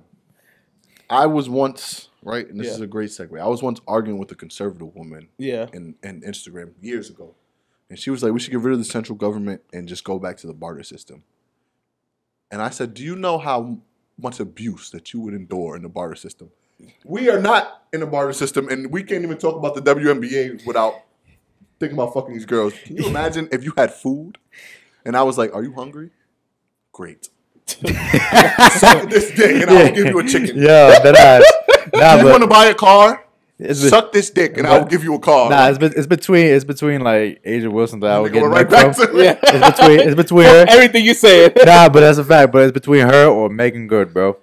I was once right, and this Yeah. is a great segue. I was once arguing with a conservative woman Yeah. in, in Instagram years ago, and she was like, "We should get rid of the central government and just go back to the barter system." And I said, "Do you know how much abuse that you would endure in the barter system? We are not in a barter system, and we can't even talk about the WNBA without thinking about fucking these girls. Can you imagine if you had food, and I was like, "Are you hungry? Great." Suck this dick, and I'll give you a chicken. yeah, dead ass. Nah, You want to buy a car? it's, be- Suck this dick, and I will give you a car. nah, it's, be- it's between it's between like A'ja Wilson that I would get right right back from. to Yeah. It's between it's between her. Everything you said. Nah, but that's a fact. But it's between her or Meagan Good, bro.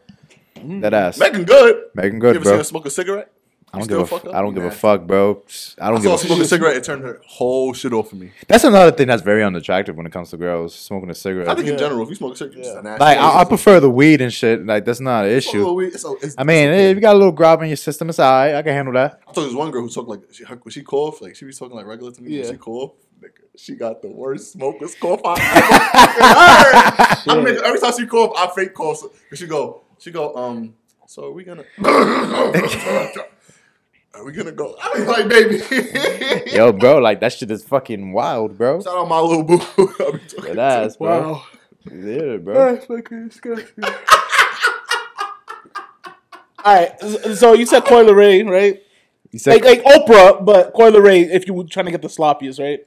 Mm-hmm. That ass. Meagan Good. Megan You Good, ever seen bro. her smoke a cigarette? I don't give a still fuck up? I don't give a fuck, bro. I I don't saw her give a smoke a cigarette. It turned her whole shit off for me. That's another thing that's very unattractive when it comes to girls smoking a cigarette. I think in general, if you smoke a cigarette, you're just a nasty like I, I prefer the weed and shit. Like that's not an Smoke a little issue. weed, it's- it's- I mean, it's if you got a little grab in your system, it's alright. I can handle that. I thought this one girl who talked like she, her, when she coughed, like she was talking like regular to me. Yeah. When she coughed, nigga, she got the worst smoker's cough I ever heard. I mean, every time she cough, I fake cough. So she go, she go, um. So are we gonna? are we gonna go? I mean, like, baby. Yo, bro, like that shit is fucking wild, bro. Shout out my little boo. I be talking That ass, bro. Wow. Yeah, bro. That's fucking disgusting. All right, so you said Coi Leray, right? You said, Like like Oprah, but Coi Leray if you were trying to get the sloppiest, right?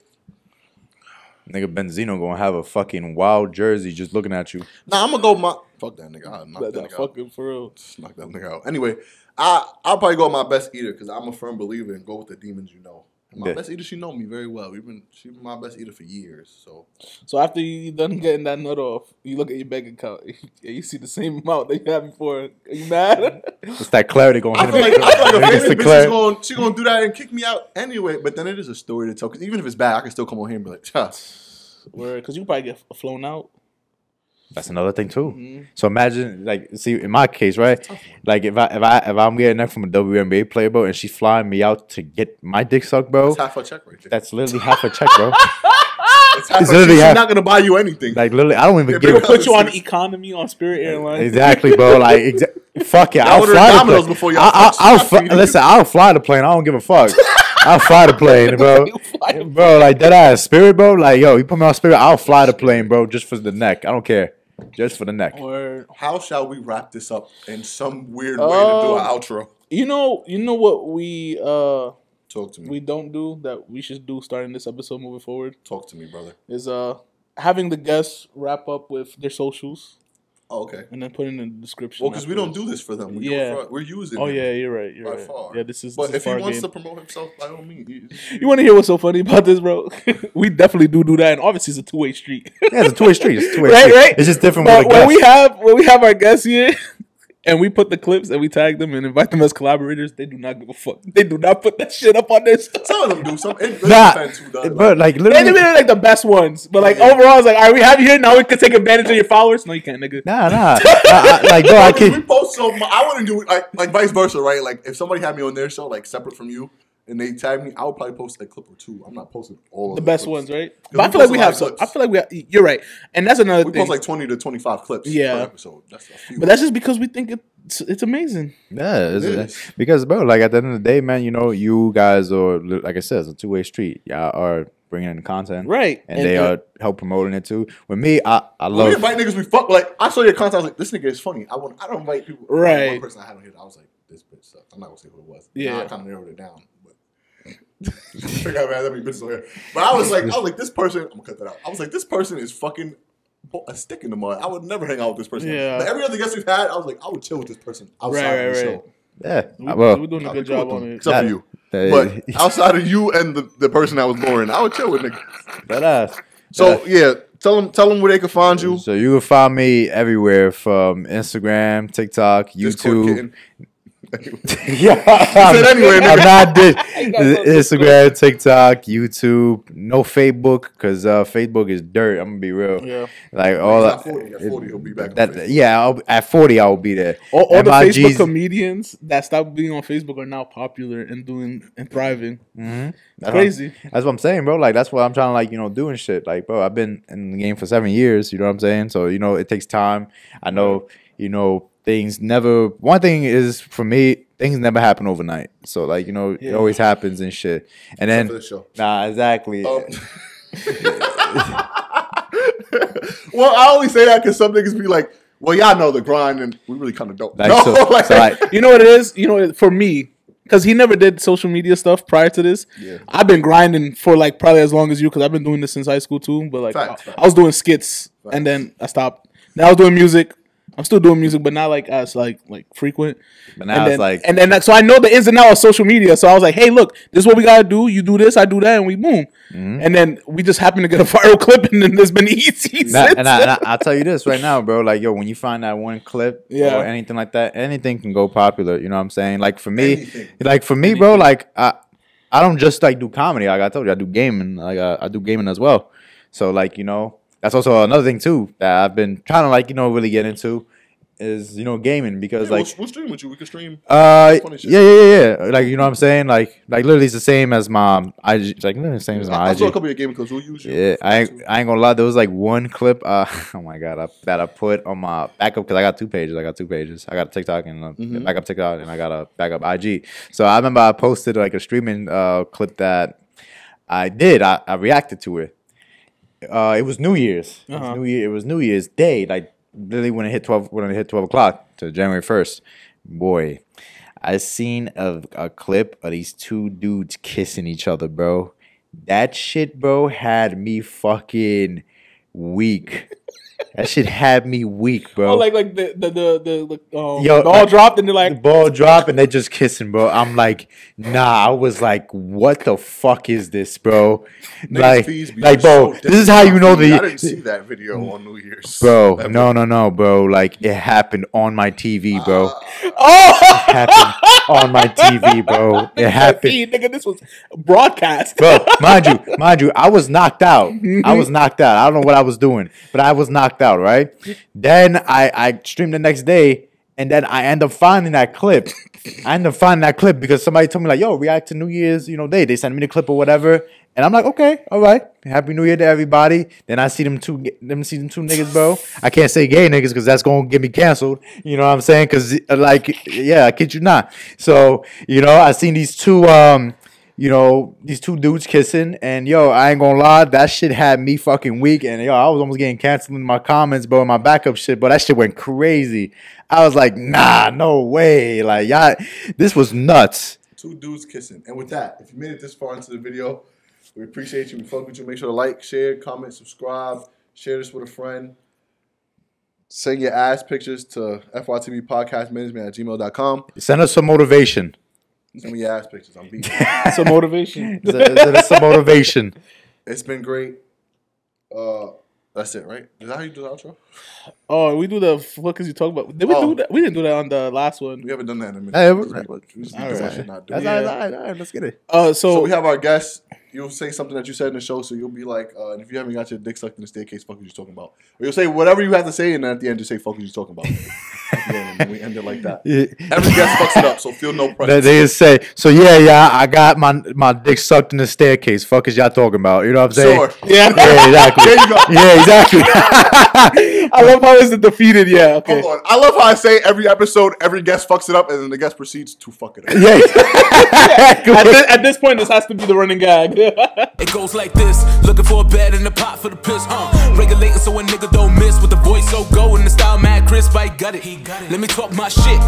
Nigga Benzino gonna have a fucking wild jersey just looking at you. Nah, I'm gonna go my fuck that nigga. I'll knock That, that, that nigga out. fucking for real. Just knock that nigga out. Anyway, I I'll probably go with my best eater because I'm a firm believer in go with the demons you know. And my Yeah. best eater, she know me very well. We've been she been my best eater for years. So So after you done getting that nut off, you look at your bank account and you see the same amount that you had before. Are you mad? It's that clarity gonna I feel him. like I feel like a It's famous the bitch is going she gonna do that and kick me out anyway. But then it is a story to tell. Because even if it's bad, I can still come on here and be like, Huh. Because you probably get flown out. That's another thing too. Mm-hmm. So imagine, like, see, in my case, right? Like, if I if I if I'm getting that from a WNBA player, bro, and she's flying me out to get my dick sucked, bro, It's half a check right there. that's literally half a check, bro. It's half it's literally she's half- not gonna buy you anything. Like, literally, I don't even Yeah, give. big a Put you on economy on Spirit Airlines. Exactly, bro. Like, exa- fuck it. I'll ordered fly the Domino's plane. before y'all I, touch I, I'll that fly, feeding. listen. I'll fly the plane. I don't give a fuck. I'll fly the plane, bro. You fly the bro, like that ass spirit, bro. Like, yo, you put me on spirit, I'll fly the plane, bro, just for the neck. I don't care, just for the neck. Or How shall we wrap this up in some weird way to do an Uh, outro? you know, you know what we uh Talk to me. we don't do that we should do starting this episode moving forward Talk to me, brother. is uh having the guests wrap up with their socials Oh, okay. and then put it in the description. Well, because we don't do this for them. We Yeah. do it for, we're using. Oh them yeah, you're right. You're by right. far. Yeah, this is. But this is if he wants game. to promote himself, by all means. he- You want to hear what's so funny about this, bro? we definitely do do that, and obviously it's a two way street. Yeah, it's a two way street. It's a two way right, street. right. It's just different But with a when we have when we have our guests here, and we put the clips and we tag them and invite them as collaborators, they do not give a fuck. They do not put that shit up on their stuff. Some of them do. Some it Nah, depends who but like They literally, like the best ones, but like overall, it's like, all right, we have you here now. We can take advantage of your followers. No, you can't, nigga. nah, nah. I, I, like, bro, I Like, we post so much. I wouldn't do it like like vice versa, right? Like if somebody had me on their show, like separate from you, and they tag me, I would probably post a clip or two. I'm not posting all of The best clips. ones, right? But I feel like we have of some. I feel like we. Have, you're right, and that's another We thing. post like 20 to 25 clips Yeah. per episode. That's a few. but that's just because we think it's it's amazing. Yeah, it's, It is. because bro, like at the end of the day, man, you know, you guys are like I said, it's a two way street. Y'all are bringing in content, Right. And, And- they and- are help promoting it too. With me, I I When love. we invite niggas we fuck like I saw your content. I was like, this nigga is funny. I want. I don't invite people. Right. One person I had on here. I was like, this bitch sucks. I'm not gonna say who it was. Yeah. Now I kind of narrowed it down. But figure out man, that many bitches on here. But I was like, I was like, this person. I'm gonna cut that out. I was like, this person is fucking a stick in the mud. I would never hang out with this person. Yeah. But every other guest we've had, I was like, I would chill with this person outside right, of the right. show. yeah, We, well, we're doing a I'll good be cool job on it. Except for you. But outside of you and the, the person that was boring, I would chill with niggas. that ass. So yeah, tell them tell them where they can find you. So you can find me everywhere from Instagram, TikTok, Discord YouTube. Yeah, said anyway, I'm not did Instagram, TikTok, YouTube, no Facebook because uh, Facebook is dirt. I'm gonna be real. Yeah. like all that- 40. At 40, he'll be back That yeah, I'll, at 40 I will be there. All, all the Facebook comedians that stopped being on Facebook are now popular and doing and thriving. That's what I'm- Crazy. That's what I'm saying, bro. Like that's what I'm trying to like, you know, doing shit. Like, bro, I've been in the game for seven years. You know what I'm saying? So you know, it takes time. I know, you know, things never. One thing is for me, things never happen overnight. So like, you know, it always happens and shit. And then show. nah, exactly. Um, well, I only say that because some niggas be like, "Well, y'all know the grind," and we really kind of don't. Like, no, so, like, so like, You know what it is? You know, for me, because he never did social media stuff prior to this. Yeah. I've been grinding for like probably as long as you, because I've been doing this since high school too. But like, I. I was doing skits, and then I stopped. Now I was doing music. I'm still doing music, but not like as like like frequent. but now and it's then, like, and then so I know the ins and outs of social media. So I was like, hey, look, this is what we gotta do. You do this, I do that, and we boom. Mm-hmm. And then we just happen to get a viral clip, and then there's been easy. And, I, and I, I'll tell you this right now, bro. Like, yo, when you find that one clip Yeah. or anything like that, anything can go popular. You know what I'm saying? Like for me, Anything. like for me, bro. Like I, I don't just like do comedy. Like I told you, I do gaming. Like I, I do gaming as well. So like you know, that's also another thing too that I've been trying to like you know really get into is you know gaming because Yeah, like we'll, we'll stream with you. We can stream. uh funny shit. yeah yeah yeah yeah like you know what I'm saying like like literally it's the same as my IG like literally the same as I, my I IG. saw a couple of your gaming clips. We'll use you. Yeah, I ain't, I ain't gonna lie. There was like one clip. Uh, oh my god, I, that I put on my backup because I got two pages. I got two pages. I got a TikTok and a Mm-hmm. backup TikTok, and I got a backup IG. So I remember I posted like a streaming uh clip that I did. I, I reacted to it. Uh, it was New Year's. It Uh-huh. was New Year. It was New Year's Day. Like literally when it hit twelve. When it hit twelve o'clock to January first. Boy, I seen a, a clip of these two dudes kissing each other, bro. That shit, bro, had me fucking weak. That shit had me weak, bro. Oh, like like the the the the, the um, Yo, the all uh, dropped and they're the like, ball drop and they're just kissing, bro. I'm like, nah. I was like, what the fuck is this, bro? Niggas' Like, fees be like, so bro, this is how you know the. I didn't see that video on New Year's, bro. Ever. No, no, no, bro. Like, it happened on my TV, bro. oh, happened on my TV, bro. It happened. Hey, nigga, this was broadcast. bro. Mind you, mind you, I was knocked out. I was knocked out. I don't know what I was doing, but I was knocked out. Right. Then I I streamed the next day, and then I end up finding that clip. I end up finding that clip because somebody told me like, "Yo, react to New Year's, you know, day." They sent me the clip or whatever, and I'm like, "Okay, all right, Happy New Year to everybody." Then I see them two, them see them two niggas, bro. I can't say gay niggas because that's gonna get me canceled. You know what I'm saying? Because like, yeah, I kid you not. So you know, I seen these two, um, you know, these two dudes kissing, and yo, I ain't gonna lie, that shit had me fucking weak, and yo, I was almost getting canceled in my comments, bro, in my backup shit, but that shit went crazy. I was like, nah, no way, like y'all, this was nuts. Two dudes kissing. And with that, if you made it this far into the video, we appreciate you. We fuck with you. Make sure to like, share, comment, subscribe, share this with a friend. Send your ass pictures to FYTV podcast management at gmail.com. Send us some motivation. Send me your ass pictures. I'm beating. Some motivation. Send send us some motivation. it's been great. Uh, that's it, right? Is that how you do the outro? Oh, we do the fuck is you talking about? Did we Oh. do that? We didn't do that on the last one. We haven't done that in a minute. Hey, we we- just, we just All do that right. shit not do That's it. all right, all right, all right, let's get it. Uh, So so we have our guests. You'll say something that you said in the show, so you'll be like, uh, and if you haven't got your dick sucked in the staircase, fuck what you talking about. Or you'll say whatever you have to say, and then at the end, just say fuck what you talking about. At the end, and we end it like that. Every guest fucks it up, so feel no pressure. they just say, so yeah, yeah, I got my my dick sucked in the staircase. Fuck is y'all talking about? You know what I'm saying? Sure. yeah, Yeah, exactly. There you go. Yeah, exactly. I love how it's defeated. Yeah, okay. Hold on. I love how I say every episode, every guest fucks it up, and then the guest proceeds to fuck it up. yeah. At this, at this point, this has to be the running gag. It goes like this Looking for a bed in the pot for the piss, uh Regulating so a nigga don't miss With the voice so go and the style mad crisp I got it Let me talk my shit